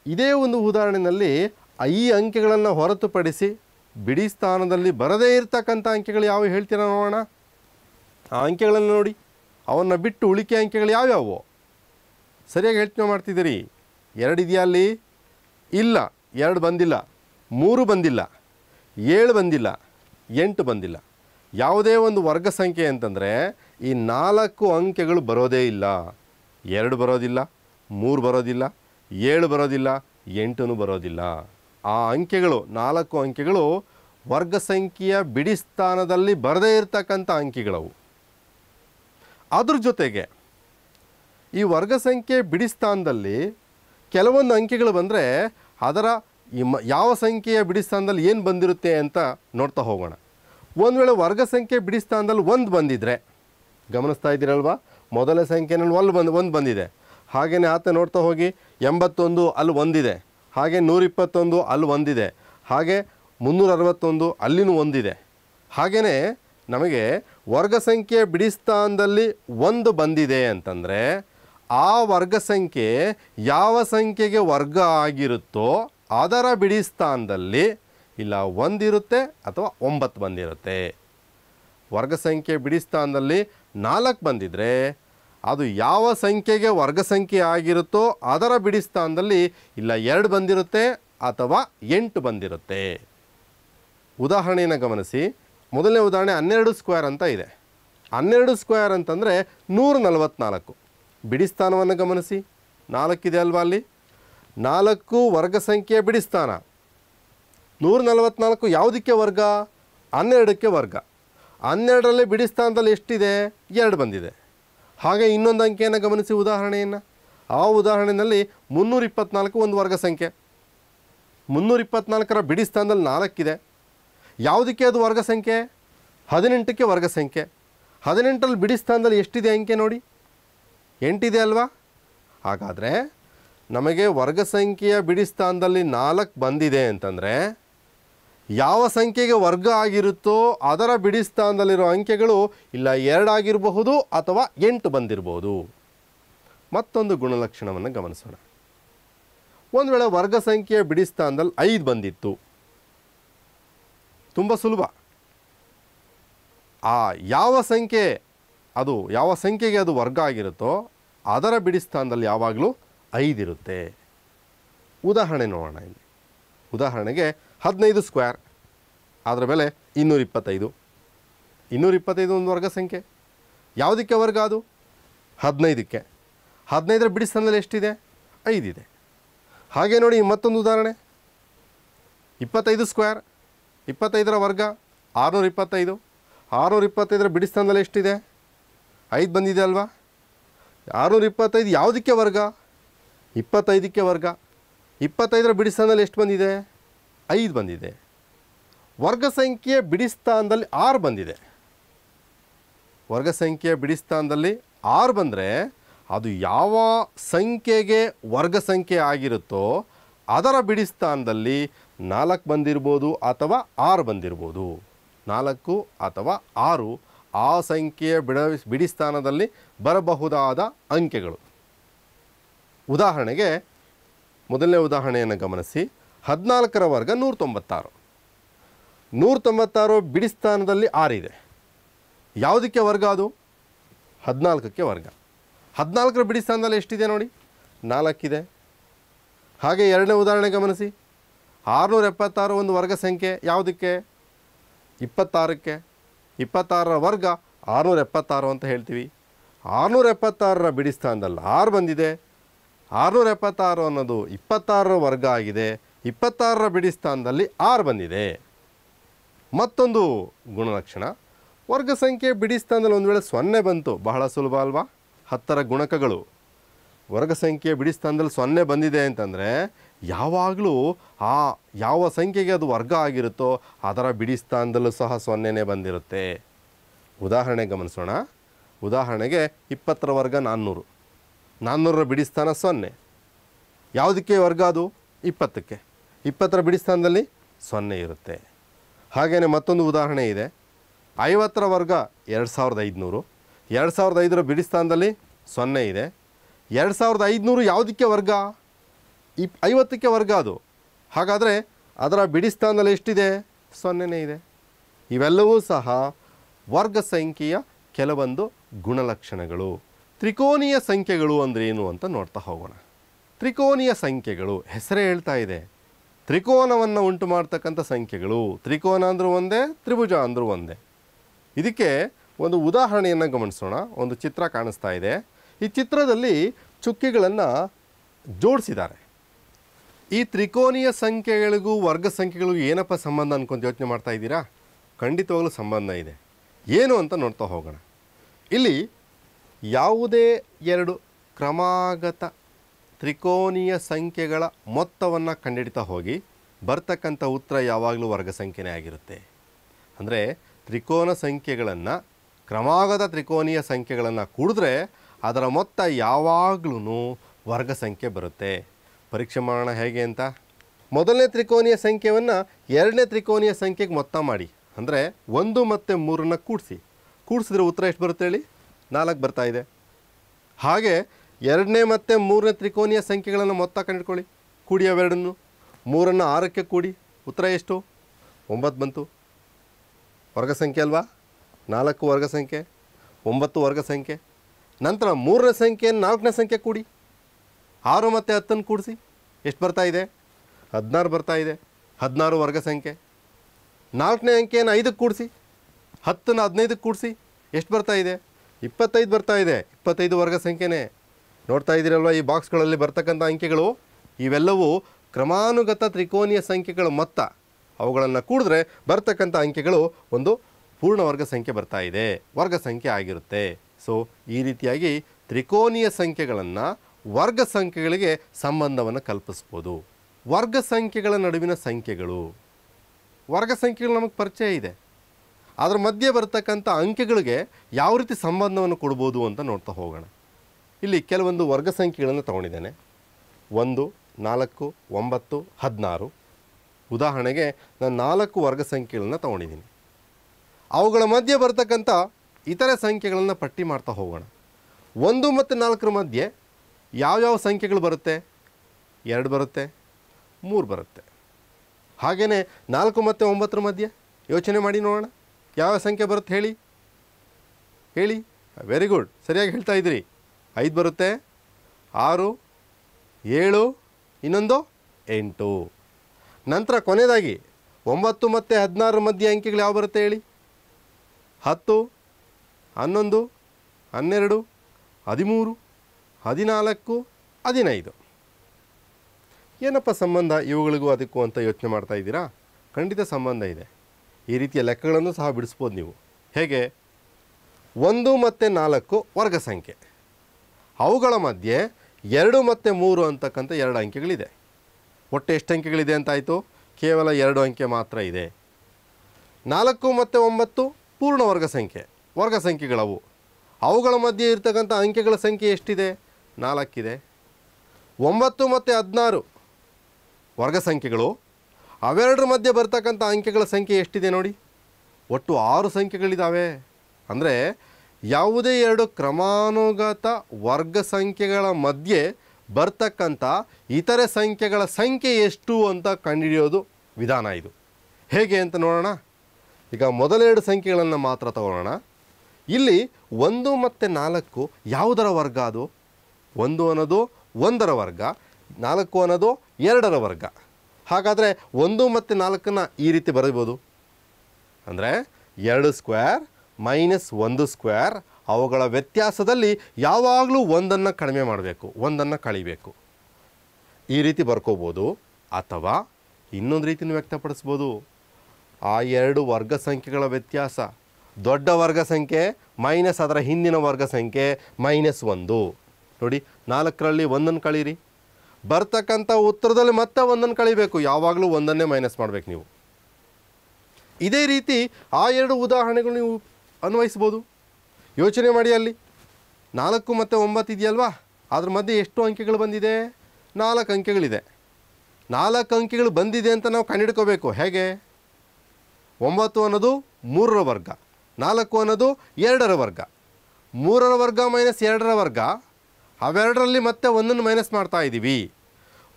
ಇದೇ ಒಂದು ಉದಾಹರಣೆಯಲ್ಲಿ ಈ ಅಂಕೆಗಳನ್ನು ಹೊರತುಪಡಿಸಿ ಬಿಡಿ ಸ್ಥಾನದಲ್ಲಿ ಬರದೇ ಇರತಕ್ಕಂಥ ಅಂಕೆಗಳು ಯಾವ ಹೇಳ್ತೀರಾ ನೋಡೋಣ? ಆ ಅಂಕೆಗಳನ್ನು ನೋಡಿ. ಅವನ್ನು ಬಿಟ್ಟು ಉಳಿಕೆ ಅಂಕೆಗಳು ಯಾವ್ಯಾವು? ಸರಿಯಾಗಿ ಯೋಚನೆ ಮಾಡ್ತಿದ್ದೀರಿ? ಎರಡು ಇದೆಯಾ ಅಲ್ಲಿ? ಇಲ್ಲ. ಎರಡು ಬಂದಿಲ್ಲ. ಮೂರು ಬಂದಿಲ್ಲ. ಏಳು ಬಂದಿಲ್ಲ. ಎಂಟು ಬಂದಿಲ್ಲ. ಯಾವುದೇ ಒಂದು ವರ್ಗ ಸಂಖ್ಯೆ ಅಂತಂದರೆ ಈ ನಾಲ್ಕು ಅಂಕೆಗಳು ಬರೋದೇ ಇಲ್ಲ. ಎರಡು ಬರೋದಿಲ್ಲ, ಮೂರು ಬರೋದಿಲ್ಲ, ಏಳು ಬರೋದಿಲ್ಲ ಎಂಟೂ ಬರೋದಿಲ್ಲ. ಆ ಅಂಕೆಗಳು, ನಾಲ್ಕು ಅಂಕೆಗಳು ವರ್ಗ ಸಂಖ್ಯೆಯ ಬಿಡಿ ಸ್ಥಾನದಲ್ಲಿ ಬರದೇ ಇರತಕ್ಕಂಥ ಅಂಕೆಗಳವು. ಅದ್ರ ಜೊತೆಗೆ ಈ ವರ್ಗ ಸಂಖ್ಯೆ ಬಿಡಿ ಸ್ಥಾನದಲ್ಲಿ ಕೆಲವೊಂದು ಅಂಕೆಗಳು ಬಂದರೆ ಅದರ ಯಾವ ಸಂಖ್ಯೆಯ ಬಿಡಿ ಸ್ಥಾನದಲ್ಲಿ ಏನು ಬಂದಿರುತ್ತೆ ಅಂತ ನೋಡ್ತಾ ಹೋಗೋಣ. ಒಂದು ವೇಳೆ ವರ್ಗ ಸಂಖ್ಯೆ ಬಿಡಿ ಸ್ಥಾನದಲ್ಲಿ ಒಂದು ಬಂದಿದ್ರೆ, ಗಮನಿಸ್ತಾ ಇದ್ದೀರಲ್ವಾ? ಮೊದಲ ಸಂಖ್ಯೆನಲ್ಲಿ ಒಂದು ಬಂದು, ಒಂದು ಬಂದಿದೆ. ಹಾಗೆಯೇ ಆತ ನೋಡ್ತಾ ಹೋಗಿ ಎಂಬತ್ತೊಂದು ಅಲ್ಲಿ ಒಂದಿದೆ. ಹಾಗೆ ನೂರಿಪ್ಪತ್ತೊಂದು ಅಲ್ಲಿ ಒಂದಿದೆ. ಹಾಗೆ ಮುನ್ನೂರ ಅರವತ್ತೊಂದು ಅಲ್ಲಿನೂ ಒಂದಿದೆ. ಹಾಗೆಯೇ ನಮಗೆ ವರ್ಗ ಸಂಖ್ಯೆ ಬಿಡಿ ಸ್ಥಾನದಲ್ಲಿ ಒಂದು ಬಂದಿದೆ ಅಂತಂದರೆ ಆ ವರ್ಗ ಸಂಖ್ಯೆ ಯಾವ ಸಂಖ್ಯೆಗೆ ವರ್ಗ ಆಗಿರುತ್ತೋ ಅದರ ಬಿಡಿ ಸ್ಥಾನದಲ್ಲಿ ಇಲ್ಲ ಒಂದಿರುತ್ತೆ ಅಥವಾ ಒಂಬತ್ತು ಬಂದಿರುತ್ತೆ. ವರ್ಗ ಸಂಖ್ಯೆ ಬಿಡಿ ಸ್ಥಾನದಲ್ಲಿ ನಾಲ್ಕು ಬಂದಿದ್ರೆ ಅದು ಯಾವ ಸಂಖ್ಯೆಗೆ ವರ್ಗ ಸಂಖ್ಯೆ ಆಗಿರುತ್ತೋ ಅದರ ಬಿಡಿ ಸ್ಥಾನದಲ್ಲಿ ಇಲ್ಲ ಎರಡು ಬಂದಿರುತ್ತೆ ಅಥವಾ ಎಂಟು ಬಂದಿರುತ್ತೆ. ಉದಾಹರಣೆಯನ್ನು ಗಮನಿಸಿ. ಮೊದಲನೇ ಉದಾಹರಣೆ ಹನ್ನೆರಡು ಸ್ಕ್ವೇರ್ ಅಂತ ಇದೆ. ಹನ್ನೆರಡು ಸ್ಕ್ವೇರ್ ಅಂತಂದರೆ ನೂರ ನಲವತ್ತ್ನಾಲ್ಕು ಬಿಡಿ ಸ್ಥಾನವನ್ನು ಗಮನಿಸಿ ನಾಲ್ಕಿದೆ ಅಲ್ವಾ ಅಲ್ಲಿ? ನಾಲ್ಕು ವರ್ಗ ಸಂಖ್ಯೆಯ ಬಿಡಿ ಸ್ಥಾನ ನೂರ ನಲವತ್ನಾಲ್ಕು ಯಾವುದಕ್ಕೆ ವರ್ಗ? ಹನ್ನೆರಡಕ್ಕೆ ವರ್ಗ. ಹನ್ನೆರಡರಲ್ಲಿ ಬಿಡಿ ಸ್ಥಾನದಲ್ಲಿ ಎಷ್ಟಿದೆ? ಎರಡು ಬಂದಿದೆ. ಹಾಗೆ ಇನ್ನೊಂದು ಅಂಕೆಯನ್ನು ಗಮನಿಸಿ ಉದಾಹರಣೆಯನ್ನು. ಆ ಉದಾಹರಣೆಯಲ್ಲಿ ಮುನ್ನೂರ ಇಪ್ಪತ್ನಾಲ್ಕು ಒಂದು ವರ್ಗ ಸಂಖ್ಯೆ. ಮುನ್ನೂರ ಇಪ್ಪತ್ನಾಲ್ಕರ ಬಿಡಿ ಸ್ಥಾನದಲ್ಲಿ ನಾಲ್ಕಿದೆ. ಯಾವುದಕ್ಕೆ ಅದು ವರ್ಗ ಸಂಖ್ಯೆ? ಹದಿನೆಂಟಕ್ಕೆ ವರ್ಗ ಸಂಖ್ಯೆ. ಹದಿನೆಂಟರಲ್ಲಿ ಬಿಡಿ ಸ್ಥಾನದಲ್ಲಿ ಎಷ್ಟಿದೆ ಅಂಕೆ ನೋಡಿ. ಎಂಟಿದೆ ಅಲ್ವಾ? ಹಾಗಾದರೆ ನಮಗೆ ವರ್ಗ ಸಂಖ್ಯೆಯ ಬಿಡಿ ಸ್ಥಾನದಲ್ಲಿ ನಾಲ್ಕು ಬಂದಿದೆ ಅಂತಂದರೆ ಯಾವ ಸಂಖ್ಯೆಗೆ ವರ್ಗ ಆಗಿರುತ್ತೋ ಅದರ ಬಿಡಿ ಸ್ಥಾನದಲ್ಲಿರೋ ಅಂಕೆಗಳು ಇಲ್ಲ ಎರಡಾಗಿರಬಹುದು ಅಥವಾ ಎಂಟು ಬಂದಿರಬಹುದು ಮತ್ತೊಂದು ಗುಣಲಕ್ಷಣವನ್ನು ಗಮನಿಸೋಣ. ಒಂದು ವೇಳೆ ವರ್ಗ ಸಂಖ್ಯೆಯ ಬಿಡಿ ಸ್ಥಾನದಲ್ಲಿ ಐದು ಬಂದಿತ್ತು. ತುಂಬ ಸುಲಭ. ಆ ಯಾವ ಸಂಖ್ಯೆ ಅದು ಯಾವ ಸಂಖ್ಯೆಗೆ ಅದು ವರ್ಗ ಆಗಿರುತ್ತೋ ಅದರ ಬಿಡಿ ಸ್ಥಾನದಲ್ಲಿ ಯಾವಾಗಲೂ ಐದಿರುತ್ತೆ. ಉದಾಹರಣೆ ನೋಡೋಣ ಇಲ್ಲಿ. ಉದಾಹರಣೆಗೆ ಹದಿನೈದು ಸ್ಕ್ವೇರ್. ಅದರ ಮೇಲೆ ಇನ್ನೂರ ಇಪ್ಪತ್ತೈದು ಇನ್ನೂರ ಇಪ್ಪತ್ತೈದು ಒಂದು ವರ್ಗ ಸಂಖ್ಯೆ. ಯಾವುದಕ್ಕೆ ವರ್ಗ ಅದು? ಹದಿನೈದಕ್ಕೆ. ಹದಿನೈದರ ಬಿಡಿ ಸ್ಥಾನದಲ್ಲಿ ಎಷ್ಟಿದೆ? ಐದಿದೆ. ಹಾಗೆ ನೋಡಿ ಮತ್ತೊಂದು ಉದಾಹರಣೆ. ಇಪ್ಪತ್ತೈದು ಸ್ಕ್ವೇರ್, ಇಪ್ಪತ್ತೈದರ ವರ್ಗ ಆರುನೂರ ಇಪ್ಪತ್ತೈದು ಆರುನೂರ ಇಪ್ಪತ್ತೈದರ ಬಿಡಿ ಸ್ಥಾನದಲ್ಲಿ ಎಷ್ಟಿದೆ? ಐದು ಬಂದಿದೆ ಅಲ್ವಾ? ಆರುನೂರ ಇಪ್ಪತ್ತೈದು ಯಾವುದಕ್ಕೆ ವರ್ಗ? ಇಪ್ಪತ್ತೈದಕ್ಕೆ ವರ್ಗ. ಇಪ್ಪತ್ತೈದರ ಬಿಡಿ ಸ್ಥಾನದಲ್ಲಿ ಎಷ್ಟು ಬಂದಿದೆ? ಐದು ಬಂದಿದೆ. ವರ್ಗ ಸಂಖ್ಯೆ ಬಿಡಿ ಸ್ಥಾನದಲ್ಲಿ ಆರು ಬಂದಿದೆ. ವರ್ಗ ಸಂಖ್ಯೆ ಬಿಡಿ ಸ್ಥಾನದಲ್ಲಿ ಆರು ಬಂದರೆ ಅದು ಯಾವ ಸಂಖ್ಯೆಗೆ ವರ್ಗ ಸಂಖ್ಯೆ ಆಗಿರುತ್ತೋ ಅದರ ಬಿಡಿಸ್ತಾನದಲ್ಲಿ ನಾಲ್ಕು ಬಂದಿರ್ಬೋದು ಅಥವಾ ಆರು ಬಂದಿರ್ಬೋದು. ನಾಲ್ಕು ಅಥವಾ ಆರು ಆ ಸಂಖ್ಯೆಯ ಬಿಡ, ಬಿಡಿಸ್ತಾನದಲ್ಲಿ ಬರಬಹುದಾದ ಅಂಕೆಗಳು. ಉದಾಹರಣೆಗೆ, ಮೊದಲನೇ ಉದಾಹರಣೆಯನ್ನು ಗಮನಿಸಿ. ಹದಿನಾಲ್ಕರ ವರ್ಗ ನೂರ ತೊಂಬತ್ತಾರು ನೂರ ತೊಂಬತ್ತಾರು ಬಿಡಿ ಸ್ಥಾನದಲ್ಲಿ ಆರಿದೆ. ಯಾವುದಕ್ಕೆ ವರ್ಗ ಅದು? ಹದಿನಾಲ್ಕಕ್ಕೆ ವರ್ಗ. ಹದಿನಾಲ್ಕರ ಬಿಡಿಸ್ಥಾನದಲ್ಲಿ ಎಷ್ಟಿದೆ ನೋಡಿ? ನಾಲ್ಕಿದೆ. ಹಾಗೆ ಎರಡನೇ ಉದಾಹರಣೆ ಗಮನಿಸಿ. ಆರುನೂರ ಎಪ್ಪತ್ತಾರು ಒಂದು ವರ್ಗ ಸಂಖ್ಯೆ ಯಾವುದಕ್ಕೆ? ಇಪ್ಪತ್ತಾರಕ್ಕೆ. ಇಪ್ಪತ್ತಾರರ ವರ್ಗ ಆರುನೂರ ಎಪ್ಪತ್ತಾರು ಅಂತ ಹೇಳ್ತೀವಿ. ಆರುನೂರ ಎಪ್ಪತ್ತಾರರ ಬಿಡಿ ಸ್ಥಾನದಲ್ಲಿ ಆರು ಬಂದಿದೆ. ಆರುನೂರ ಎಪ್ಪತ್ತಾರು ಅನ್ನೋದು ಇಪ್ಪತ್ತಾರರ ವರ್ಗ ಆಗಿದೆ. ಇಪ್ಪತ್ತಾರರ ಬಿಡಿ ಸ್ಥಾನದಲ್ಲಿ ಆರು ಬಂದಿದೆ. ಮತ್ತೊಂದು ಗುಣಲಕ್ಷಣ. ವರ್ಗ ಸಂಖ್ಯೆ ಬಿಡಿ ಸ್ಥಾನದಲ್ಲಿ ಒಂದು ವೇಳೆ ಸೊನ್ನೆ ಬಂತು, ಬಹಳ ಸುಲಭ ಅಲ್ವಾ? ಹತ್ತರ ಗುಣಕಗಳು. ವರ್ಗ ಸಂಖ್ಯೆ ಬಿಡಿ ಸ್ಥಾನದಲ್ಲಿ ಸೊನ್ನೆ ಬಂದಿದೆ ಅಂತಂದರೆ, ಯಾವಾಗಲೂ ಆ ಯಾವ ಸಂಖ್ಯೆಗೆ ಅದು ವರ್ಗ ಆಗಿರುತ್ತೋ ಅದರ ಬಿಡಿ ಸ್ಥಾನದಲ್ಲೂ ಸಹ ಸೊನ್ನೆನೇ ಬಂದಿರುತ್ತೆ. ಉದಾಹರಣೆ ಗಮನಿಸೋಣ. ಉದಾಹರಣೆಗೆ ಇಪ್ಪತ್ತರ ವರ್ಗ ನಾನ್ನೂರು. ನಾನ್ನೂರರ ಬಿಡಿ ಸ್ಥಾನ ಸೊನ್ನೆ. ಯಾವುದಕ್ಕೆ ವರ್ಗ ಅದು? ಇಪ್ಪತ್ತಕ್ಕೆ. ಇಪ್ಪತ್ತರ ಬಿಡಿ ಸ್ಥಾನದಲ್ಲಿ ಸೊನ್ನೆ ಇರುತ್ತೆ. ಹಾಗೆಯೇ ಮತ್ತೊಂದು ಉದಾಹರಣೆ ಇದೆ. ಐವತ್ತರ ವರ್ಗ ಎರಡು ಸಾವಿರದ ಐದುನೂರು. ಎರಡು ಸಾವಿರದ ಐದರ ಬಿಡಿ ಸ್ಥಾನದಲ್ಲಿ ಸೊನ್ನೆ ಇದೆ. ಎರಡು ಸಾವಿರದ ಐದುನೂರು ಯಾವುದಕ್ಕೆ ವರ್ಗ? ಇಪ್, ಐವತ್ತಕ್ಕೆ ವರ್ಗ ಅದು. ಹಾಗಾದರೆ ಅದರ ಬಿಡಿ ಸ್ಥಾನದಲ್ಲಿ ಎಷ್ಟಿದೆ? ಸೊನ್ನೆನೇ ಇದೆ. ಇವೆಲ್ಲವೂ ಸಹ ವರ್ಗ ಸಂಖ್ಯೆಯ ಕೆಲವೊಂದು ಗುಣಲಕ್ಷಣಗಳು. ತ್ರಿಕೋನೀಯ ಸಂಖ್ಯೆಗಳು ಅಂದ್ರೆ ಏನು ಅಂತ ನೋಡ್ತಾ ಹೋಗೋಣ. ತ್ರಿಕೋನೀಯ ಸಂಖ್ಯೆಗಳು ಹೆಸರೇ ಹೇಳ್ತಾ ಇದೆ. ತ್ರಿಕೋನವನ್ನು ಉಂಟು ಮಾಡ್ತಕ್ಕಂಥ ಸಂಖ್ಯೆಗಳು. ತ್ರಿಕೋನ ಅಂದರೂ ಒಂದೇ, ತ್ರಿಭುಜ ಅಂದರೂ ಒಂದೇ. ಇದಕ್ಕೆ ಒಂದು ಉದಾಹರಣೆಯನ್ನು ಗಮನಿಸೋಣ. ಒಂದು ಚಿತ್ರ ಕಾಣಿಸ್ತಾ ಇದೆ. ಈ ಚಿತ್ರದಲ್ಲಿ ಚುಕ್ಕಿಗಳನ್ನು ಜೋಡಿಸಿದ್ದಾರೆ. ಈ ತ್ರಿಕೋನೀಯ ಸಂಖ್ಯೆಗಳಿಗೂ ವರ್ಗ ಸಂಖ್ಯೆಗಳಿಗೂ ಏನಪ್ಪ ಸಂಬಂಧ ಅನ್ಕೊಂಡು ಯೋಚನೆ ಮಾಡ್ತಾ ಇದ್ದೀರಾ? ಖಂಡಿತವಾಗ್ಲೂ ಸಂಬಂಧ ಇದೆ. ಏನು ಅಂತ ನೋಡ್ತಾ ಹೋಗೋಣ. ಇಲ್ಲಿ ಯಾವುದೇ ಎರಡು ಕ್ರಮಾಗತ ತ್ರಿಕೋನೀಯ ಸಂಖ್ಯೆಗಳ ಮೊತ್ತವನ್ನು ಕಂಡುಹಿಡಿತಾ ಹೋಗಿ ಬರ್ತಕ್ಕಂಥ ಉತ್ತರ ಯಾವಾಗಲೂ ವರ್ಗ ಸಂಖ್ಯೆನೇ ಆಗಿರುತ್ತೆ. ಅಂದರೆ ತ್ರಿಕೋನ ಸಂಖ್ಯೆಗಳನ್ನು ಕ್ರಮಾಗತ ತ್ರಿಕೋನೀಯ ಸಂಖ್ಯೆಗಳನ್ನು ಕೂಡಿದ್ರೆ ಅದರ ಮೊತ್ತ ಯಾವಾಗಲೂ ವರ್ಗ ಸಂಖ್ಯೆ ಬರುತ್ತೆ. ಪರೀಕ್ಷೆ ಮಾಡೋಣ ಹೇಗೆ ಅಂತ? ಮೊದಲನೇ ತ್ರಿಕೋನೀಯ ಸಂಖ್ಯೆಯನ್ನು ಎರಡನೇ ತ್ರಿಕೋನೀಯ ಸಂಖ್ಯೆಗೆ ಮೊತ್ತ ಮಾಡಿ. ಅಂದರೆ ಒಂದು ಮತ್ತು ಮೂರನ್ನು ಕೂಡಿಸಿ. ಕೂಡಿಸಿದ್ರೆ ಉತ್ತರ ಎಷ್ಟು ಬರುತ್ತೆ ಹೇಳಿ? ನಾಲ್ಕು ಬರ್ತಾ ಇದೆ. ಹಾಗೆ ಎರಡನೇ ಮತ್ತು ಮೂರನೇ ತ್ರಿಕೋನೀಯ ಸಂಖ್ಯೆಗಳನ್ನು ಮೊತ್ತ ಕಂಡುಕೊಳ್ಳಿ. ಕೂಡಿ ಅವೆರಡನ್ನು. ಮೂರನ್ನು ಆರಕ್ಕೆ ಕೂಡಿ. ಉತ್ತರ ಎಷ್ಟು? ಒಂಬತ್ತು ಬಂತು. ವರ್ಗ ಸಂಖ್ಯೆ ಅಲ್ವಾ? ನಾಲ್ಕು ವರ್ಗ ಸಂಖ್ಯೆ, ಒಂಬತ್ತು ವರ್ಗ ಸಂಖ್ಯೆ. ನಂತರ ಮೂರನೇ ಸಂಖ್ಯೆಯನ್ನು ನಾಲ್ಕನೇ ಸಂಖ್ಯೆ ಕೂಡಿ. ಆರು ಮತ್ತು ಹತ್ತನ್ನು ಕೂಡಿಸಿ. ಎಷ್ಟು ಬರ್ತಾ ಇದೆ? ಹದಿನಾರು ಬರ್ತಾ ಇದೆ. ಹದಿನಾರು ವರ್ಗ ಸಂಖ್ಯೆ. ನಾಲ್ಕನೇ ಅಂಕೆಯನ್ನು ಐದಕ್ಕೆ ಕೂಡಿಸಿ. ಹತ್ತನ್ನು ಹದಿನೈದಕ್ಕೆ ಕೂಡಿಸಿ. ಎಷ್ಟು ಬರ್ತಾ ಇದೆ? ಇಪ್ಪತ್ತೈದು ಬರ್ತಾ ಇದೆ. ಇಪ್ಪತ್ತೈದು ವರ್ಗ ಸಂಖ್ಯೆನೇ. ನೋಡ್ತಾ ಇದ್ದೀರಲ್ವ ಈ ಬಾಕ್ಸ್ಗಳಲ್ಲಿ ಬರ್ತಕ್ಕಂಥ ಅಂಕೆಗಳು? ಇವೆಲ್ಲವೂ ಕ್ರಮಾನುಗತ ತ್ರಿಕೋನೀಯ ಸಂಖ್ಯೆಗಳ ಮೊತ್ತ. ಅವುಗಳನ್ನು ಕೂಡಿದ್ರೆ ಬರ್ತಕ್ಕಂಥ ಅಂಕೆಗಳು ಒಂದು ಪೂರ್ಣ ವರ್ಗ ಸಂಖ್ಯೆ ಬರ್ತಾ ಇದೆ. ವರ್ಗ ಸಂಖ್ಯೆ ಆಗಿರುತ್ತೆ. ಸೊ ಈ ರೀತಿಯಾಗಿ ತ್ರಿಕೋನೀಯ ಸಂಖ್ಯೆಗಳನ್ನು ವರ್ಗ ಸಂಖ್ಯೆಗಳಿಗೆ ಸಂಬಂಧವನ್ನು ಕಲ್ಪಿಸ್ಬೋದು. ವರ್ಗ ಸಂಖ್ಯೆಗಳ ನಡುವಿನ ಸಂಖ್ಯೆಗಳು. ವರ್ಗ ಸಂಖ್ಯೆಗಳು ನಮಗೆ ಪರಿಚಯ ಇದೆ. ಅದರ ಮಧ್ಯೆ ಬರ್ತಕ್ಕಂಥ ಅಂಕೆಗಳಿಗೆ ಯಾವ ರೀತಿ ಸಂಬಂಧವನ್ನು ಕೊಡ್ಬೋದು ಅಂತ ನೋಡ್ತಾ ಹೋಗೋಣ. ಇಲ್ಲಿ ಕೆಲವೊಂದು ವರ್ಗ ಸಂಖ್ಯೆಗಳನ್ನು ತಗೊಂಡಿದ್ದೇನೆ. ಒಂದು, ನಾಲ್ಕು, ಒಂಬತ್ತು, ಹದಿನಾರು. ಉದಾಹರಣೆಗೆ ನಾನು ನಾಲ್ಕು ವರ್ಗ ಸಂಖ್ಯೆಗಳನ್ನು ತಗೊಂಡಿದ್ದೀನಿ. ಅವುಗಳ ಮಧ್ಯೆ ಬರ್ತಕ್ಕಂಥ ಇತರೆ ಸಂಖ್ಯೆಗಳನ್ನು ಪಟ್ಟಿ ಮಾಡ್ತಾ ಹೋಗೋಣ. ಒಂದು ಮತ್ತು ನಾಲ್ಕರ ಮಧ್ಯೆ ಯಾವ್ಯಾವ ಸಂಖ್ಯೆಗಳು ಬರುತ್ತೆ? ಎರಡು ಬರುತ್ತೆ, ಮೂರು ಬರುತ್ತೆ. ಹಾಗೆಯೇ ನಾಲ್ಕು ಮತ್ತು ಒಂಬತ್ತರ ಮಧ್ಯೆ ಯೋಚನೆ ಮಾಡಿ ನೋಡೋಣ. ಯಾವ ಸಂಖ್ಯೆ ಬರುತ್ತೆ ಹೇಳಿ? ಹೇಳಿ? Very good. ಸರಿಯಾಗಿ ಹೇಳ್ತಾ ಇದ್ದೀರಿ. ಐದು ಬರುತ್ತೆ. ಆರು, ಏಳು, ಇನ್ನೊಂದು, ಎಂಟು. ನಂತರ ಕೊನೆಯದಾಗಿ ಒಂಬತ್ತು ಮತ್ತು ಹದಿನಾರರ ಮಧ್ಯೆ ಅಂಕಿಗಳು ಯಾವ ಬರುತ್ತೆ ಹೇಳಿ? ಹತ್ತು, ಹನ್ನೊಂದು, ಹನ್ನೆರಡು, ಹದಿಮೂರು, ಹದಿನಾಲ್ಕು, ಹದಿನೈದು. ಏನಪ್ಪ ಸಂಬಂಧ ಇವುಗಳಿಗೂ ಅದಕ್ಕೂ ಅಂತ ಯೋಚನೆ ಮಾಡ್ತಾ ಇದ್ದೀರಾ? ಖಂಡಿತ ಸಂಬಂಧ ಇದೆ. ಈ ರೀತಿಯ ಲೆಕ್ಕಗಳನ್ನು ಸಹ ಬಿಡಿಸ್ಬೋದು ನೀವು. ಹೇಗೆ? ಒಂದು ಮತ್ತು ನಾಲ್ಕು ವರ್ಗ ಸಂಖ್ಯೆ ಅವುಗಳ ಮಧ್ಯೆ ಎರಡು ಮತ್ತು ಮೂರು ಅಂತಕ್ಕಂಥ ಎರಡು ಅಂಕೆಗಳಿದೆ. ಒಟ್ಟು ಎಷ್ಟು ಅಂಕೆಗಳಿದೆ ಅಂತಾಯಿತು? ಕೇವಲ ಎರಡು ಅಂಕೆ ಮಾತ್ರ ಇದೆ. ನಾಲ್ಕು ಮತ್ತು ಒಂಬತ್ತು ಪೂರ್ಣ ವರ್ಗ ಸಂಖ್ಯೆ. ವರ್ಗ ಸಂಖ್ಯೆಗಳವು. ಅವುಗಳ ಮಧ್ಯೆ ಇರ್ತಕ್ಕಂಥ ಅಂಕೆಗಳ ಸಂಖ್ಯೆ ಎಷ್ಟಿದೆ? ನಾಲ್ಕಿದೆ. ಒಂಬತ್ತು ಮತ್ತು ಹದಿನಾರು ವರ್ಗ ಸಂಖ್ಯೆಗಳು. ಅವೆರಡರ ಮಧ್ಯೆ ಬರ್ತಕ್ಕಂಥ ಅಂಕೆಗಳ ಸಂಖ್ಯೆ ಎಷ್ಟಿದೆ ನೋಡಿ? ಒಟ್ಟು ಆರು ಸಂಖ್ಯೆಗಳಿದ್ದಾವೆ ಅಂದರೆ ಯಾವುದೇ ಎರಡು ಕ್ರಮಾನುಗತ ವರ್ಗ ಸಂಖ್ಯೆಗಳ ಮಧ್ಯೆ ಬರ್ತಕ್ಕಂಥ ಇತರೆ ಸಂಖ್ಯೆಗಳ ಸಂಖ್ಯೆ ಎಷ್ಟು ಅಂತ ಕಂಡುಹಿಡಿಯೋದು ವಿಧಾನ ಇದು. ಹೇಗೆ ಅಂತ ನೋಡೋಣ. ಈಗ ಮೊದಲೆರಡು ಸಂಖ್ಯೆಗಳನ್ನು ಮಾತ್ರ ತಗೊಳ್ಳೋಣ ಇಲ್ಲಿ ಒಂದು ಮತ್ತು ನಾಲ್ಕು ಯಾವುದರ ವರ್ಗ ಅದು? ಒಂದು ಅನ್ನೋದು ಒಂದರ ವರ್ಗ, ನಾಲ್ಕು ಅನ್ನೋದು ಎರಡರ ವರ್ಗ. ಹಾಗಾದರೆ ಒಂದು ಮತ್ತು ನಾಲ್ಕನ್ನು ಈ ರೀತಿ ಬರೀಬೋದು ಅಂದರೆ ಎರಡು ಸ್ಕ್ವೇರ್ ಮೈನಸ್ ಒಂದು ಸ್ಕ್ವೇರ್, ಅವುಗಳ ವ್ಯತ್ಯಾಸದಲ್ಲಿ ಯಾವಾಗಲೂ ಒಂದನ್ನು ಕಡಿಮೆ ಮಾಡಬೇಕು, ಒಂದನ್ನು ಕಳಿಬೇಕು. ಈ ರೀತಿ ಬರ್ಕೋಬೋದು ಅಥವಾ ಇನ್ನೊಂದು ರೀತಿಯೂ ವ್ಯಕ್ತಪಡಿಸ್ಬೋದು. ಆ ಎರಡು ವರ್ಗ ಸಂಖ್ಯೆಗಳ ವ್ಯತ್ಯಾಸ, ದೊಡ್ಡ ವರ್ಗ ಸಂಖ್ಯೆ ಮೈನಸ್ ಅದರ ಹಿಂದಿನ ವರ್ಗ ಸಂಖ್ಯೆ ಮೈನಸ್ ಒಂದು. ನೋಡಿ, ನಾಲ್ಕರಲ್ಲಿ ಒಂದನ್ನು ಕಳೀರಿ. ಬರ್ತಕ್ಕಂಥ ಉತ್ತರದಲ್ಲಿ ಮತ್ತೆ ಒಂದನ್ನು ಕಳಿಬೇಕು, ಯಾವಾಗಲೂ ಒಂದನ್ನೇ ಮೈನಸ್ ಮಾಡಬೇಕು ನೀವು. ಇದೇ ರೀತಿ ಆ ಎರಡು ಉದಾಹರಣೆಗಳು ನೀವು ಅನ್ವಯಿಸ್ಬೋದು ಯೋಚನೆ ಮಾಡಿ ಅಲ್ಲಿ. ನಾಲ್ಕು ಮತ್ತು ಒಂಬತ್ತು ಇದೆಯಲ್ವಾ? ಅದ್ರ ಮಧ್ಯೆ ಎಷ್ಟು ಅಂಕೆಗಳು ಬಂದಿದೆ? ನಾಲ್ಕು ಅಂಕೆಗಳಿದೆ. ನಾಲ್ಕು ಅಂಕೆಗಳು ಬಂದಿದೆ ಅಂತ ನಾವು ಕಂಡುಹಿಡ್ಕೋಬೇಕು. ಹೇಗೆ? ಒಂಬತ್ತು ಅನ್ನೋದು ಮೂರರ ವರ್ಗ. ನಾಲ್ಕು ಅನ್ನೋದು ಎರಡರ ವರ್ಗ. ಮೂರರ ವರ್ಗ ಮೈನಸ್ ಎರಡರ ವರ್ಗ. ಅವೆರಡರಲ್ಲಿ ಮತ್ತೆ ಒಂದನ್ನು ಮೈನಸ್ ಮಾಡ್ತಾ ಇದ್ದೀವಿ.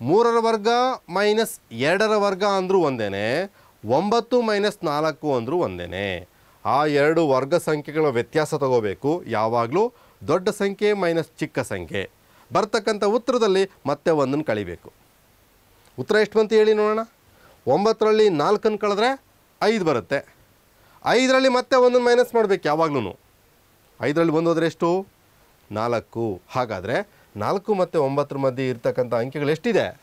ಮೂರರ ವರ್ಗ ಮೈನಸ್ ಎರಡರ ವರ್ಗ ಅಂದರೂ ಒಂದೇ ಒಂಬತ್ತು ಮೈನಸ್ ನಾಲ್ಕು ಅಂದರೂ ಒಂದೇ ಆ ಎರಡು ವರ್ಗ ಸಂಖ್ಯೆಗಳ ವ್ಯತ್ಯಾಸ ತಗೋಬೇಕು. ಯಾವಾಗಲೂ ದೊಡ್ಡ ಸಂಖ್ಯೆ ಮೈನಸ್ ಚಿಕ್ಕ ಸಂಖ್ಯೆ. ಬರ್ತಕ್ಕಂಥ ಉತ್ತರದಲ್ಲಿ ಮತ್ತೆ ಒಂದನ್ನು ಕಳಿಬೇಕು. ಉತ್ತರ ಎಷ್ಟು ಬಂತು ಹೇಳಿ ನೋಡೋಣ. ಒಂಬತ್ತರಲ್ಲಿ ನಾಲ್ಕನ್ನು ಕಳೆದ್ರೆ ಐದು ಬರುತ್ತೆ. ಐದರಲ್ಲಿ ಮತ್ತೆ ಒಂದನ್ನು ಮೈನಸ್ ಮಾಡಬೇಕು ಯಾವಾಗ್ಲೂ ಐದರಲ್ಲಿ ಒಂದು ಹೋದರೆ ಎಷ್ಟು? ನಾಲ್ಕು. ಹಾಗಾದರೆ ನಾಲ್ಕು ಮತ್ತು ಒಂಬತ್ತರ ಮಧ್ಯೆ ಇರ್ತಕ್ಕಂಥ ಅಂಕೆಗಳು ಎಷ್ಟಿದೆ?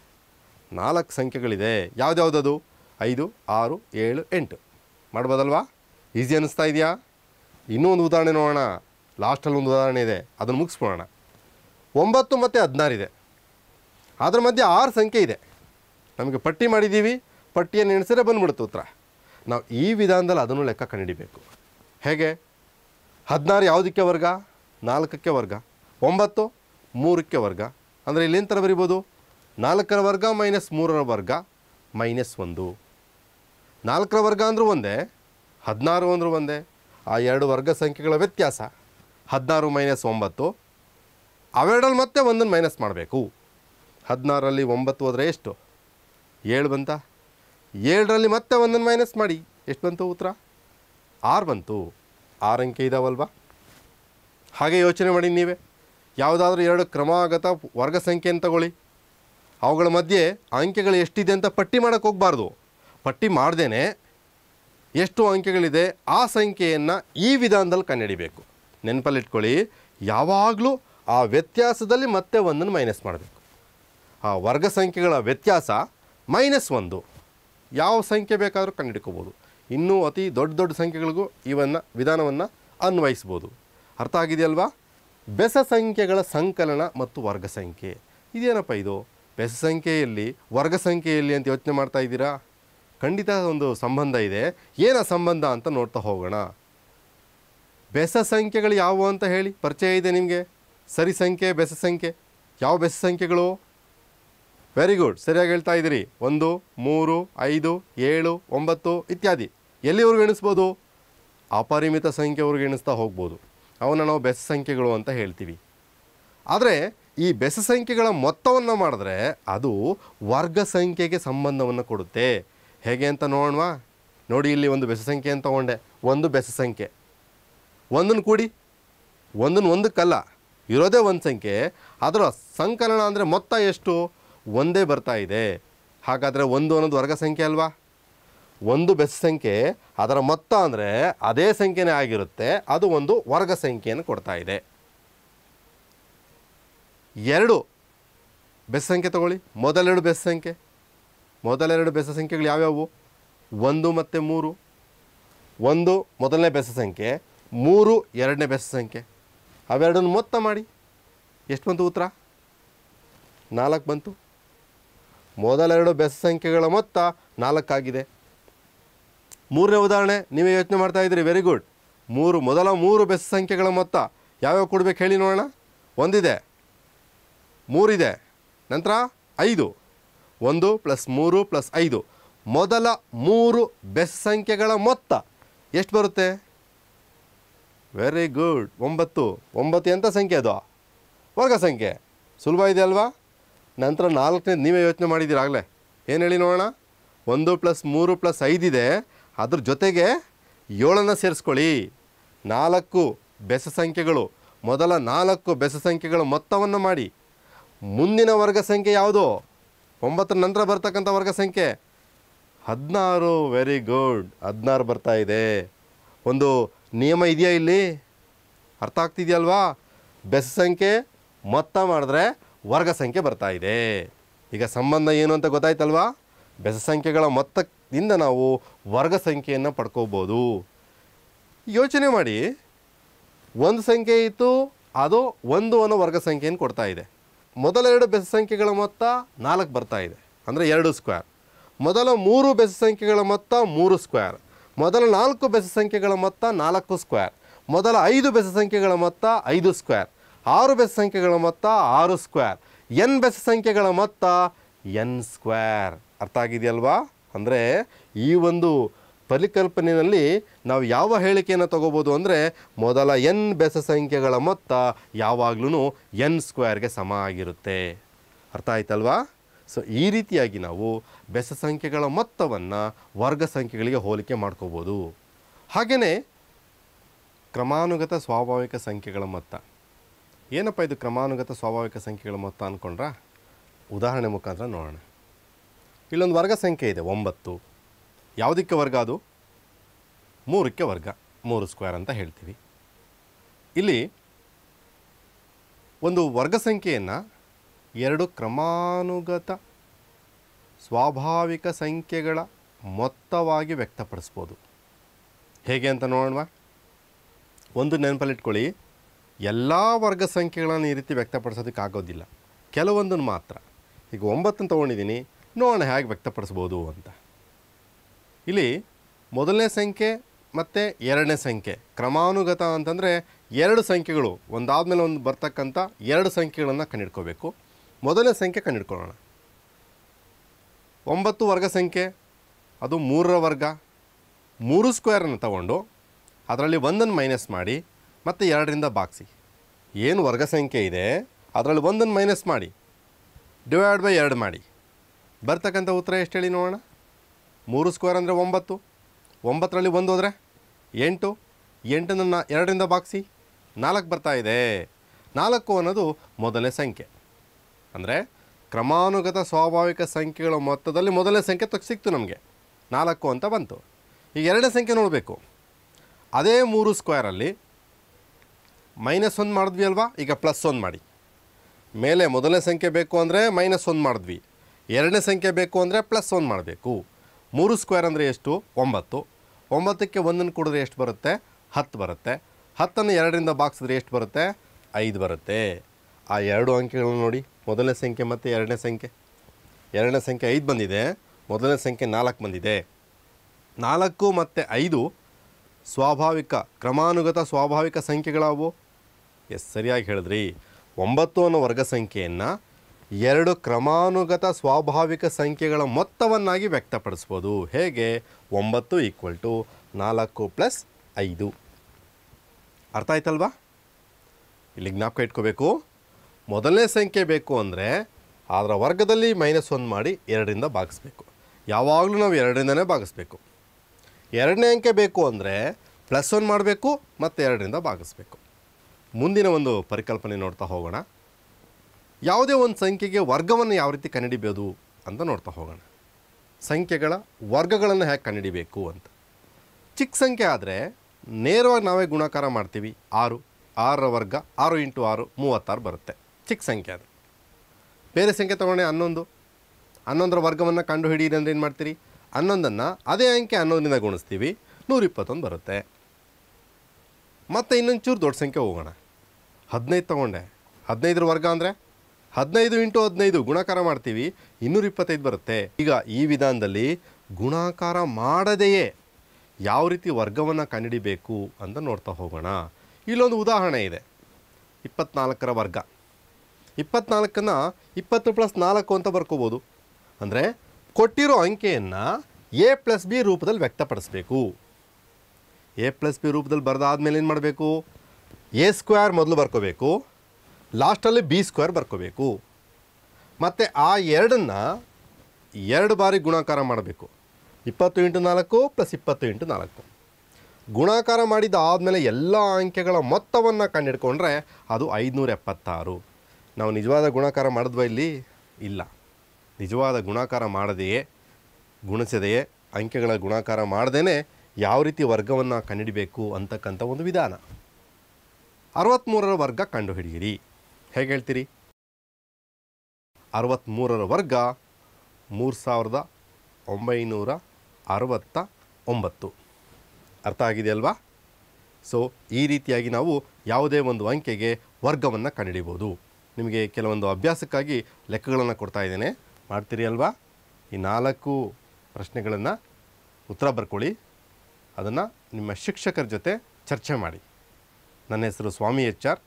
ನಾಲ್ಕು ಸಂಖ್ಯೆಗಳಿದೆ. ಯಾವುದ್ಯಾವ್ದದು? ಐದು, ಆರು, ಏಳು, ಎಂಟು. ಮಾಡ್ಬೋದಲ್ವಾ? ಈಸಿ ಅನ್ನಿಸ್ತಾ ಇದೆಯಾ? ಇನ್ನೂ ಒಂದು ಉದಾಹರಣೆ ನೋಡೋಣ. ಲಾಸ್ಟಲ್ಲಿ ಒಂದು ಉದಾಹರಣೆ ಇದೆ. ಅದನ್ನು ಮುಗಿಸ್ಬಿಡೋಣ ಒಂಬತ್ತು ಮತ್ತು ಹದಿನಾರಿದೆ ಅದರ ಮಧ್ಯೆ ಆರು ಸಂಖ್ಯೆ ಇದೆ. ನಮಗೆ ಪಟ್ಟಿ ಮಾಡಿದ್ದೀವಿ. ಪಟ್ಟಿಯನ್ನು ಎಣಿಸಿದ್ರೆ ಬಂದ್ಬಿಡುತ್ತೆ ಉತ್ತರ. ನಾವು ಈ ವಿಧಾನದಲ್ಲಿ ಅದನ್ನು ಲೆಕ್ಕ ಕಂಡುಹಿಡಿಬೇಕು. ಹೇಗೆ? ಹದಿನಾರು ಯಾವುದಕ್ಕೆ ವರ್ಗ? ನಾಲ್ಕಕ್ಕೆ ವರ್ಗ. ಒಂಬತ್ತು ಮೂರಕ್ಕೆ ವರ್ಗ. ಅಂದರೆ ಇಲ್ಲಿ ಥರ ಬರಿಬೋದು? ನಾಲ್ಕರ ವರ್ಗ ಮೈನಸ್ ಮೂರರ ವರ್ಗ ಮೈನಸ್ ಒಂದು. ನಾಲ್ಕರ ವರ್ಗ ಅಂದರೂ ಒಂದೇ. ಹದಿನಾರು ಅಂದರೂ ಒಂದೇ. ಆ ಎರಡು ವರ್ಗ ಸಂಖ್ಯೆಗಳ ವ್ಯತ್ಯಾಸ. ಹದಿನಾರು ಮೈನಸ್ ಒಂಬತ್ತು. ಅವೆರಡಲ್ಲಿ ಮತ್ತೆ ಒಂದನ್ನು ಮೈನಸ್ ಮಾಡಬೇಕು. ಹದಿನಾರರಲ್ಲಿ ಒಂಬತ್ತು ಹೋದರೆ ಎಷ್ಟು? ಏಳು ಬಂತ? ಏಳರಲ್ಲಿ ಮತ್ತೆ ಒಂದನ್ನು ಮೈನಸ್ ಮಾಡಿ. ಎಷ್ಟು ಬಂತು ಉತ್ತರ? ಆರು ಬಂತು. ಆರು ಅಂಕೆ ಇದಾವಲ್ವಾ? ಹಾಗೆ ಯೋಚನೆ ಮಾಡಿ ನೀವೇ. ಯಾವುದಾದ್ರೂ ಎರಡು ಕ್ರಮಾಗತ ವರ್ಗ ಸಂಖ್ಯೆಯನ್ನು ತಗೊಳ್ಳಿ. ಅವುಗಳ ಮಧ್ಯೆ ಅಂಕೆಗಳು ಎಷ್ಟಿದೆ ಅಂತ ಪಟ್ಟಿ ಮಾಡೋಕ್ಕೆ ಹೋಗಬಾರ್ದು. ಪಟ್ಟಿ ಮಾಡ್ದೇನೆ ಎಷ್ಟು ಅಂಕೆಗಳಿದೆ ಆ ಸಂಖ್ಯೆಯನ್ನು ಈ ವಿಧಾನದಲ್ಲಿ ಕಂಡುಹಿಡಿಬೇಕು. ನೆನಪಲ್ಲಿಟ್ಕೊಳ್ಳಿ, ಯಾವಾಗಲೂ ಆ ವ್ಯತ್ಯಾಸದಲ್ಲಿ ಮತ್ತೆ ಒಂದನ್ನು ಮೈನಸ್ ಮಾಡಬೇಕು. ಆ ವರ್ಗ ಸಂಖ್ಯೆಗಳ ವ್ಯತ್ಯಾಸ ಮೈನಸ್ ಒಂದು. ಯಾವ ಸಂಖ್ಯೆ ಬೇಕಾದರೂ ಕಂಡುಹಿಡ್ಕೋಬೋದು. ಇನ್ನೂ ಅತಿ ದೊಡ್ಡ ದೊಡ್ಡ ಸಂಖ್ಯೆಗಳಿಗೂ ಇವನ್ನು, ವಿಧಾನವನ್ನು ಅನ್ವಯಿಸ್ಬೋದು. ಅರ್ಥ ಆಗಿದೆಯಲ್ವಾ? ಬೆಸ ಸಂಖ್ಯೆಗಳ ಸಂಕಲನ ಮತ್ತು ವರ್ಗ ಸಂಖ್ಯೆ. ಇದೇನಪ್ಪ ಇದು? ಬೆಸ ಸಂಖ್ಯೆಯಲ್ಲಿ, ವರ್ಗ ಸಂಖ್ಯೆಯಲ್ಲಿ ಅಂತ ಯೋಚನೆ ಮಾಡ್ತಾ ಇದ್ದೀರಾ? ಖಂಡಿತ ಒಂದು ಸಂಬಂಧ ಇದೆ. ಏನ ಸಂಬಂಧ ಅಂತ ನೋಡ್ತಾ ಹೋಗೋಣ. ಬೆಸ ಸಂಖ್ಯೆಗಳು ಯಾವುವು ಅಂತ ಹೇಳಿ, ಪರಿಚಯ ಇದೆ ನಿಮಗೆ? ಸರಿ ಸಂಖ್ಯೆ, ಬೆಸ ಸಂಖ್ಯೆ. ಯಾವ ಬೆಸ ಸಂಖ್ಯೆಗಳು? ವೆರಿ ಗುಡ್ ಸರಿಯಾಗಿ ಹೇಳ್ತಾ ಇದ್ದೀರಿ. ಒಂದು, ಮೂರು, ಐದು, ಏಳು, ಒಂಬತ್ತು ಇತ್ಯಾದಿ. ಎಲ್ಲಿವರೆಗೂ ಎಣಿಸ್ಬೋದು? ಅಪರಿಮಿತ ಸಂಖ್ಯೆವರೆಗೂ ಎಣಿಸ್ತಾ ಹೋಗ್ಬೋದು. ಅವನ್ನ ನಾವು ಬೆಸ ಸಂಖ್ಯೆಗಳು ಅಂತ ಹೇಳ್ತೀವಿ. ಆದರೆ ಈ ಬೆಸ ಸಂಖ್ಯೆಗಳ ಮೊತ್ತವನ್ನು ಮಾಡಿದ್ರೆ ಅದು ವರ್ಗ ಸಂಖ್ಯೆಗೆ ಸಂಬಂಧವನ್ನು ಕೊಡುತ್ತೆ. ಹೇಗೆ ಅಂತ ನೋಡೋಣವಾ ನೋಡಿ, ಇಲ್ಲಿ ಒಂದು ಬೆಸ ಸಂಖ್ಯೆ ಅಂತ ತೊಗೊಂಡೆ. ಒಂದು ಬೆಸ ಸಂಖ್ಯೆ. ಒಂದನ್ನು ಕೂಡಿ. ಒಂದನ್ನು ಒಂದಕ್ಕಲ್ಲ. ಇರೋದೇ ಒಂದು ಸಂಖ್ಯೆ. ಅದರ ಸಂಕಲನ ಅಂದರೆ ಮೊತ್ತ ಎಷ್ಟು? ಒಂದೇ ಬರ್ತಾ ಇದೆ. ಹಾಗಾದರೆ ಒಂದು ಅನ್ನೋದು ವರ್ಗ ಸಂಖ್ಯೆ ಅಲ್ವಾ? ಒಂದು ಬೆಸ ಸಂಖ್ಯೆ, ಅದರ ಮೊತ್ತ ಅಂದರೆ ಅದೇ ಸಂಖ್ಯೆನೇ ಆಗಿರುತ್ತೆ. ಅದು ಒಂದು ವರ್ಗ ಸಂಖ್ಯೆಯನ್ನು ಕೊಡ್ತಾ ಇದೆ. ಎರಡು ಬೆಸ ಸಂಖ್ಯೆ ತಗೊಳ್ಳಿ. ಮೊದಲೆರಡು ಬೆಸ ಸಂಖ್ಯೆ. ಮೊದಲೆರಡು ಬೆಸ ಸಂಖ್ಯೆಗಳು ಯಾವ್ಯಾವು? ಒಂದು ಮತ್ತು ಮೂರು. ಒಂದು ಮೊದಲನೇ ಬೆಸ ಸಂಖ್ಯೆ, ಮೂರು ಎರಡನೇ ಬೆಸ ಸಂಖ್ಯೆ. ಅವೆರಡನ್ನು ಮೊತ್ತ ಮಾಡಿ. ಎಷ್ಟು ಬಂತು ಉತ್ತರ? ನಾಲ್ಕು ಬಂತು. ಮೊದಲೆರಡು ಬೆಸ ಸಂಖ್ಯೆಗಳ ಮೊತ್ತ ನಾಲ್ಕಾಗಿದೆ. ಮೂರನೇ ಉದಾಹರಣೆ, ನೀವೇ ಯೋಚನೆ ಮಾಡ್ತಾ ಇದ್ದೀರಿ ವೆರಿ ಗುಡ್ ಮೂರು, ಮೊದಲ ಮೂರು ಬೆಸ ಸಂಖ್ಯೆಗಳ ಮೊತ್ತ ಯಾವ್ಯಾವ ಕೊಡಬೇಕು ಹೇಳಿ ನೋಡೋಣ. ಒಂದಿದೆ, ಮೂರಿದೆ, ನಂತರ ಐದು. ಒಂದು ಪ್ಲಸ್ ಮೂರು ಪ್ಲಸ್ ಐದು. ಮೊದಲ ಮೂರು ಬೆಸ್ ಸಂಖ್ಯೆಗಳ ಮೊತ್ತ ಎಷ್ಟು ಬರುತ್ತೆ? ವೆರಿ ಗುಡ್ ಒಂಬತ್ತು. ಒಂಬತ್ತು ಎಂಥ ಸಂಖ್ಯೆ ಅದು? ವರ್ಗ ಸಂಖ್ಯೆ. ಸುಲಭ ಇದೆ ಅಲ್ವಾ? ನಂತರ ನಾಲ್ಕನೇ ನೀವೇ ಯೋಚನೆ ಮಾಡಿದ್ದೀರಾಗಲೇ ಏನು ಹೇಳಿ ನೋಡೋಣ? ಒಂದು ಪ್ಲಸ್ ಮೂರು ಪ್ಲಸ್ ಐದಿದೆ ಅದ್ರ ಜೊತೆಗೆ ಏಳನ್ನು ಸೇರಿಸ್ಕೊಳ್ಳಿ. ನಾಲ್ಕು ಬೆಸ ಸಂಖ್ಯೆಗಳು. ಮೊದಲ ನಾಲ್ಕು ಬೆಸ ಸಂಖ್ಯೆಗಳ ಮೊತ್ತವನ್ನು ಮಾಡಿ. ಮುಂದಿನ ವರ್ಗ ಸಂಖ್ಯೆ ಯಾವುದು? ಒಂಬತ್ತರ ನಂತರ ಬರ್ತಕ್ಕಂಥ ವರ್ಗ ಸಂಖ್ಯೆ. ಹದಿನಾರು ವೆರಿ ಗುಡ್ ಹದಿನಾರು ಬರ್ತಾ ಇದೆ. ಒಂದು ನಿಯಮ ಇದೆಯಾ ಇಲ್ಲಿ? ಅರ್ಥ ಆಗ್ತಿದೆಯಲ್ವಾ ಬೆಸ ಸಂಖ್ಯೆ ಮೊತ್ತ ಮಾಡಿದ್ರೆ ವರ್ಗ ಸಂಖ್ಯೆ ಬರ್ತಾ ಇದೆ. ಈಗ ಸಂಬಂಧ ಏನು ಅಂತ ಗೊತ್ತಾಯ್ತಲ್ವಾ? ಬೆಸ ಸಂಖ್ಯೆಗಳ ಮೊತ್ತದಿಂದ ನಾವು ವರ್ಗ ಸಂಖ್ಯೆಯನ್ನು ಪಡ್ಕೋಬೋದು. ಯೋಚನೆ ಮಾಡಿ. ಒಂದು ಸಂಖ್ಯೆ ಇತ್ತು, ಅದು ಒಂದು ಅನ್ನೋ ವರ್ಗ ಸಂಖ್ಯೆಯನ್ನು ಕೊಡ್ತಾ ಇದೆ. ಮೊದಲ ಎರಡು ಬೆಸ ಸಂಖ್ಯೆಗಳ ಮೊತ್ತ ನಾಲ್ಕು ಬರ್ತಾ ಇದೆ. ಅಂದರೆ ಎರಡು ಸ್ಕ್ವೇರ್ ಮೊದಲ ಮೂರು ಬೆಸ ಸಂಖ್ಯೆಗಳ ಮೊತ್ತ ಮೂರು ಸ್ಕ್ವೇರ್ ಮೊದಲ ನಾಲ್ಕು ಬೆಸ ಸಂಖ್ಯೆಗಳ ಮೊತ್ತ ನಾಲ್ಕು ಸ್ಕ್ವೇರ್ ಮೊದಲ ಐದು ಬೆಸ ಸಂಖ್ಯೆಗಳ ಮೊತ್ತ ಐದು ಸ್ಕ್ವೇರ್ ಆರು ಬೆಸ ಸಂಖ್ಯೆಗಳ ಮೊತ್ತ ಆರು ಸ್ಕ್ವೇರ್ ಎನ್ ಬೆಸ ಸಂಖ್ಯೆಗಳ ಮೊತ್ತ ಎನ್ ಸ್ಕ್ವೇರ್ ಅರ್ಥ ಆಗಿದೆಯಲ್ವಾ? ಅಂದರೆ ಈ ಒಂದು ಪರಿಕಲ್ಪನೆಯಲ್ಲಿ ನಾವು ಯಾವ ಹೇಳಿಕೆಯನ್ನು ತಗೋಬೋದು ಅಂದರೆ ಮೊದಲ ಎನ್ ಬೆಸ ಸಂಖ್ಯೆಗಳ ಮೊತ್ತ ಯಾವಾಗಲೂ ಎನ್ ಸ್ಕ್ವೇರ್ಗೆ ಸಮ ಆಗಿರುತ್ತೆ. ಅರ್ಥ ಆಯ್ತಲ್ವಾ? ಸೊ ಈ ರೀತಿಯಾಗಿ ನಾವು ಬೆಸ ಸಂಖ್ಯೆಗಳ ಮೊತ್ತವನ್ನು ವರ್ಗ ಸಂಖ್ಯೆಗಳಿಗೆ ಹೋಲಿಕೆ ಮಾಡ್ಕೋಬೋದು. ಹಾಗೆಯೇ ಕ್ರಮಾನುಗತ ಸ್ವಾಭಾವಿಕ ಸಂಖ್ಯೆಗಳ ಮೊತ್ತ. ಏನಪ್ಪ ಇದು ಕ್ರಮಾನುಗತ ಸ್ವಾಭಾವಿಕ ಸಂಖ್ಯೆಗಳ ಮೊತ್ತ ಅಂದ್ಕೊಂಡ್ರಾ ಉದಾಹರಣೆ ಮುಖಾಂತರ ನೋಡೋಣ. ಇಲ್ಲೊಂದು ವರ್ಗ ಸಂಖ್ಯೆ ಇದೆ, ಒಂಬತ್ತು. ಯಾವುದಕ್ಕೆ ವರ್ಗ ಅದು? ಮೂರಕ್ಕೆ ವರ್ಗ, ಮೂರು ಸ್ಕ್ವೇರ್ ಅಂತ ಹೇಳ್ತೀವಿ. ಇಲ್ಲಿ ಒಂದು ವರ್ಗ ಸಂಖ್ಯೆಯನ್ನು ಎರಡು ಕ್ರಮಾನುಗತ ಸ್ವಾಭಾವಿಕ ಸಂಖ್ಯೆಗಳ ಮೊತ್ತವಾಗಿ ವ್ಯಕ್ತಪಡಿಸ್ಬೋದು. ಹೇಗೆ ಅಂತ ನೋಡೋಣ. ಒಂದು ನೆನಪಲ್ಲಿಟ್ಕೊಳ್ಳಿ ಎಲ್ಲ ವರ್ಗ ಸಂಖ್ಯೆಗಳನ್ನು ಈ ರೀತಿ ವ್ಯಕ್ತಪಡಿಸೋದಕ್ಕೆ ಆಗೋದಿಲ್ಲ. ಕೆಲವೊಂದನ್ನು ಮಾತ್ರ. ಈಗ ಒಂಬತ್ತನ್ನು ತೊಗೊಂಡಿದ್ದೀನಿ. ನೋಡೋಣ ಹೇಗೆ ವ್ಯಕ್ತಪಡಿಸ್ಬೋದು ಅಂತ. ಇಲ್ಲಿ ಮೊದಲನೇ ಸಂಖ್ಯೆ ಮತ್ತು ಎರಡನೇ ಸಂಖ್ಯೆ. ಕ್ರಮಾನುಗತ ಅಂತಂದರೆ ಎರಡು ಸಂಖ್ಯೆಗಳು, ಒಂದಾದಮೇಲೆ ಒಂದು ಬರ್ತಕ್ಕಂಥ ಎರಡು ಸಂಖ್ಯೆಗಳನ್ನು ಕಂಡಿಡ್ಕೋಬೇಕು. ಮೊದಲನೇ ಸಂಖ್ಯೆ ಕಂಡಿಡ್ಕೊಳ್ಳೋಣ. ಒಂಬತ್ತು ವರ್ಗ ಸಂಖ್ಯೆ, ಅದು ಮೂರರ ವರ್ಗ. ಮೂರು ಸ್ಕ್ವೇರನ್ನು ತಗೊಂಡು ಅದರಲ್ಲಿ ಒಂದನ್ನು ಮೈನಸ್ ಮಾಡಿ, ಮತ್ತು ಎರಡರಿಂದ ಬಾಗಿಸಿ ಏನು ವರ್ಗ ಸಂಖ್ಯೆ ಇದೆ, ಅದರಲ್ಲಿ ಒಂದನ್ನು ಮೈನಸ್ ಮಾಡಿ. ಡಿವೈಡ್ ಬೈ ಎರಡು ಮಾಡಿ. ಬರ್ತಕ್ಕಂಥ ಉತ್ತರ ಎಷ್ಟು ಹೇಳಿ ನೋಡೋಣ? ಮೂರು ಸ್ಕ್ವೇರ್ ಅಂದರೆ ಒಂಬತ್ತು. ಒಂಬತ್ತರಲ್ಲಿ ಒಂದು ಹೋದರೆ ಎಂಟು. ಎಂಟನ್ನು ಎರಡರಿಂದ ಬಾಗಿಸಿ ನಾಲ್ಕು ಬರ್ತಾ ಇದೆ. ನಾಲ್ಕು ಅನ್ನೋದು ಮೊದಲನೇ ಸಂಖ್ಯೆ. ಅಂದರೆ ಕ್ರಮಾನುಗತ ಸ್ವಾಭಾವಿಕ ಸಂಖ್ಯೆಗಳ ಮೊತ್ತದಲ್ಲಿ ಮೊದಲನೇ ಸಂಖ್ಯೆ ತಕ್ಕ ಸಿಕ್ತು ನಮಗೆ. ನಾಲ್ಕು ಅಂತ ಬಂತು. ಈಗ ಎರಡನೇ ಸಂಖ್ಯೆ ನೋಡಬೇಕು. ಅದೇ ಮೂರು ಸ್ಕ್ವೇರಲ್ಲಿ ಮೈನಸ್ ಒಂದು ಮಾಡಿದ್ವಿ ಅಲ್ವಾ? ಈಗ ಪ್ಲಸ್ ಒಂದು ಮಾಡಿ. ಮೇಲೆ ಮೊದಲನೇ ಸಂಖ್ಯೆ ಬೇಕು ಅಂದರೆ ಮೈನಸ್ ಒಂದು ಮಾಡಿದ್ವಿ. ಎರಡನೇ ಸಂಖ್ಯೆ ಬೇಕು ಅಂದರೆ ಪ್ಲಸ್ ಒಂದು ಮಾಡಬೇಕು. ಮೂರು ಸ್ಕ್ವೇರ್ ಅಂದರೆ ಎಷ್ಟು? ಒಂಬತ್ತು. ಒಂಬತ್ತಕ್ಕೆ ಒಂದನ್ನು ಕೊಡಿದ್ರೆ ಎಷ್ಟು ಬರುತ್ತೆ? ಹತ್ತು ಬರುತ್ತೆ. ಹತ್ತನ್ನು ಎರಡರಿಂದ ಬಾಕ್ಸಿದ್ರೆ ಎಷ್ಟು ಬರುತ್ತೆ? ಐದು ಬರುತ್ತೆ. ಆ ಎರಡು ಅಂಕೆಗಳನ್ನು ನೋಡಿ. ಮೊದಲನೇ ಸಂಖ್ಯೆ ಮತ್ತು ಎರಡನೇ ಸಂಖ್ಯೆ. ಎರಡನೇ ಸಂಖ್ಯೆ ಐದು ಬಂದಿದೆ. ಮೊದಲನೇ ಸಂಖ್ಯೆ ನಾಲ್ಕು ಬಂದಿದೆ. ನಾಲ್ಕು ಮತ್ತು ಐದು ಸ್ವಾಭಾವಿಕ, ಕ್ರಮಾನುಗತ ಸ್ವಾಭಾವಿಕ ಸಂಖ್ಯೆಗಳಾವು? ಎಸ್, ಸರಿಯಾಗಿ ಹೇಳಿದ್ರಿ. ಒಂಬತ್ತು ಅನ್ನೋ ವರ್ಗ ಸಂಖ್ಯೆಯನ್ನು ಎರಡು ಕ್ರಮಾನುಗತ ಸ್ವಾಭಾವಿಕ ಸಂಖ್ಯೆಗಳ ಮೊತ್ತವನ್ನಾಗಿ ವ್ಯಕ್ತಪಡಿಸ್ಬೋದು. ಹೇಗೆ? ಒಂಬತ್ತು ಈಕ್ವಲ್ ಟು ನಾಲ್ಕು ಪ್ಲಸ್ ಐದು. ಅರ್ಥ ಆಯ್ತಲ್ವಾ? ಇಲ್ಲಿ ಜ್ಞಾಪಕ ಇಟ್ಕೋಬೇಕು. ಮೊದಲನೇ ಸಂಖ್ಯೆ ಬೇಕು ಅಂದರೆ ಅದರ ವರ್ಗದಲ್ಲಿ ಮೈನಸ್ ಒಂದು ಮಾಡಿ ಎರಡರಿಂದ ಭಾಗಿಸ್ಬೇಕು. ಯಾವಾಗಲೂ ನಾವು ಎರಡರಿಂದನೇ ಭಾಗಿಸ್ಬೇಕು. ಎರಡನೇ ಅಂಕೆ ಬೇಕು ಅಂದರೆ ಪ್ಲಸ್ ಒನ್ ಮಾಡಬೇಕು ಮತ್ತು ಎರಡರಿಂದ ಭಾಗಿಸ್ಬೇಕು. ಮುಂದಿನ ಒಂದು ಪರಿಕಲ್ಪನೆ ನೋಡ್ತಾ ಹೋಗೋಣ. ಯಾವುದೇ ಒಂದು ಸಂಖ್ಯೆಗೆ ವರ್ಗವನ್ನು ಯಾವ ರೀತಿ ಕನ್ನಡಿಬೋದು ಅಂತ ನೋಡ್ತಾ ಹೋಗೋಣ. ಸಂಖ್ಯೆಗಳ ವರ್ಗಗಳನ್ನು ಹೇಗೆ ಕನ್ನಡಿಬೇಕು ಅಂತ. ಚಿಕ್ಕ ಸಂಖ್ಯೆ ಆದರೆ ನೇರವಾಗಿ ನಾವೇ ಗುಣಾಕಾರ ಮಾಡ್ತೀವಿ. ಆರು, ಆರರ ವರ್ಗ, ಆರು ಇಂಟು ಆರು, ಮೂವತ್ತಾರು ಬರುತ್ತೆ. ಚಿಕ್ಕ ಸಂಖ್ಯೆ ಅದು. ಬೇರೆ ಸಂಖ್ಯೆ ತೊಗೊಂಡೆ ಹನ್ನೊಂದು. ಹನ್ನೊಂದರ ವರ್ಗವನ್ನು ಕಂಡು ಹಿಡೀರಿ ಅಂದರೆ ಏನು ಮಾಡ್ತೀರಿ? ಹನ್ನೊಂದನ್ನು ಅದೇ ಅಂಕೆ ಹನ್ನೊಂದರಿಂದ ಗುಣಿಸ್ತೀವಿ. ನೂರಿಪ್ಪತ್ತೊಂದು ಬರುತ್ತೆ. ಮತ್ತು ಇನ್ನೊಂದು ಚೂರು ದೊಡ್ಡ ಸಂಖ್ಯೆ ಹೋಗೋಣ. ಹದಿನೈದು ತೊಗೊಂಡೆ. ಹದಿನೈದರ ವರ್ಗ ಅಂದರೆ? ಹದಿನೈದು ಇಂಟು ಹದಿನೈದು ಗುಣಾಕಾರ ಮಾಡ್ತೀವಿ, ಇನ್ನೂರ ಇಪ್ಪತ್ತೈದು ಬರುತ್ತೆ. ಈಗ ಈ ವಿಧಾನದಲ್ಲಿ ಗುಣಾಕಾರ ಮಾಡದೆಯೇ ಯಾವ ರೀತಿ ವರ್ಗವನ್ನು ಕಂಡುಹಿಡಿಬೇಕು ಅಂತ ನೋಡ್ತಾ ಹೋಗೋಣ. ಇಲ್ಲೊಂದು ಉದಾಹರಣೆ ಇದೆ. ಇಪ್ಪತ್ನಾಲ್ಕರ ವರ್ಗ. ಇಪ್ಪತ್ನಾಲ್ಕನ್ನು ಇಪ್ಪತ್ತು ಪ್ಲಸ್ ನಾಲ್ಕು ಅಂತ ಬರ್ಕೋಬೋದು. ಅಂದರೆ ಕೊಟ್ಟಿರೋ ಅಂಕೆಯನ್ನು ಎ ಪ್ಲಸ್ ಬಿ ರೂಪದಲ್ಲಿ ವ್ಯಕ್ತಪಡಿಸ್ಬೇಕು. ಎ ಪ್ಲಸ್ ಬಿ ರೂಪದಲ್ಲಿ ಬರೆದಾದ್ಮೇಲೆ ಏನು ಮಾಡಬೇಕು? ಎ ಸ್ಕ್ವೇರ್ ಮೊದಲು ಬರ್ಕೋಬೇಕು. ಲಾಸ್ಟಲ್ಲಿ ಬಿ ಸ್ಕ್ವೇರ್ ಬರ್ಕೋಬೇಕು. ಮತ್ತು ಆ ಎರಡನ್ನು ಎರಡು ಬಾರಿ ಗುಣಾಕಾರ ಮಾಡಬೇಕು. ಇಪ್ಪತ್ತು ಇಂಟು ನಾಲ್ಕು ಪ್ಲಸ್ ಇಪ್ಪತ್ತು ಇಂಟು ನಾಲ್ಕು. ಗುಣಾಕಾರ ಮಾಡಿದ ಆದಮೇಲೆ ಎಲ್ಲ ಅಂಕೆಗಳ ಮೊತ್ತವನ್ನು ಕಂಡಿಡ್ಕೊಂಡ್ರೆ ಅದು ಐದುನೂರ ಎಪ್ಪತ್ತಾರು ನಾವು ನಿಜವಾದ ಗುಣಾಕಾರ ಮಾಡಿದ್ವಾ ಇಲ್ಲಿ? ಇಲ್ಲ. ನಿಜವಾದ ಗುಣಾಕಾರ ಮಾಡದೆಯೇ? ಗುಣಿಸದೆಯೇ? ಅಂಕೆಗಳ ಗುಣಾಕಾರ ಮಾಡದೇ ಯಾವ ರೀತಿ ವರ್ಗವನ್ನು ಕಂಡುಹಿಡಬೇಕು ಅಂತಕ್ಕಂಥ ಒಂದು ವಿಧಾನ. ಅರವತ್ತ್ಮೂರರ ವರ್ಗ ಕಂಡುಹಿಡಿಯಿರಿ. ಹೇಗೆ ಹೇಳ್ತೀರಿ? ಅರವತ್ತ್ಮೂರರ ವರ್ಗ ಮೂರು ಸಾವಿರದ ಒಂಬೈನೂರ ಅರವತ್ತ ಒಂಬತ್ತು. ಅರ್ಥ ಆಗಿದೆಯಲ್ವಾ ಸೊ ಈ ರೀತಿಯಾಗಿ ನಾವು ಯಾವುದೇ ಒಂದು ಅಂಕೆಗೆ ವರ್ಗವನ್ನು ಕಂಡುಹಿಡಿಬೋದು ನಿಮಗೆ ಕೆಲವೊಂದು ಅಭ್ಯಾಸಕ್ಕಾಗಿ ಲೆಕ್ಕಗಳನ್ನು ಕೊಡ್ತಾ ಇದ್ದೇನೆ. ಮಾಡ್ತೀರಿ ಅಲ್ವಾ? ಈ ನಾಲ್ಕು ಪ್ರಶ್ನೆಗಳನ್ನು ಉತ್ತರ ಬರ್ಕೊಳ್ಳಿ. ಅದನ್ನು ನಿಮ್ಮ ಶಿಕ್ಷಕರ ಜೊತೆ ಚರ್ಚೆ ಮಾಡಿ. ನನ್ನ ಹೆಸರು ಸ್ವಾಮಿ ಎಚ್ ಆರ್.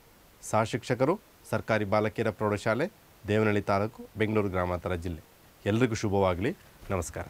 ಸಹ ಶಿಕ್ಷಕರು ಸರ್ಕಾರಿ ಬಾಲಕಿಯರ ಪ್ರೌಢಶಾಲೆ ದೇವನಹಳ್ಳಿ ತಾಲೂಕು ಬೆಂಗಳೂರು ಗ್ರಾಮಾಂತರ ಜಿಲ್ಲೆ. ಎಲ್ರಿಗೂ ಶುಭವಾಗಲಿ. ನಮಸ್ಕಾರ.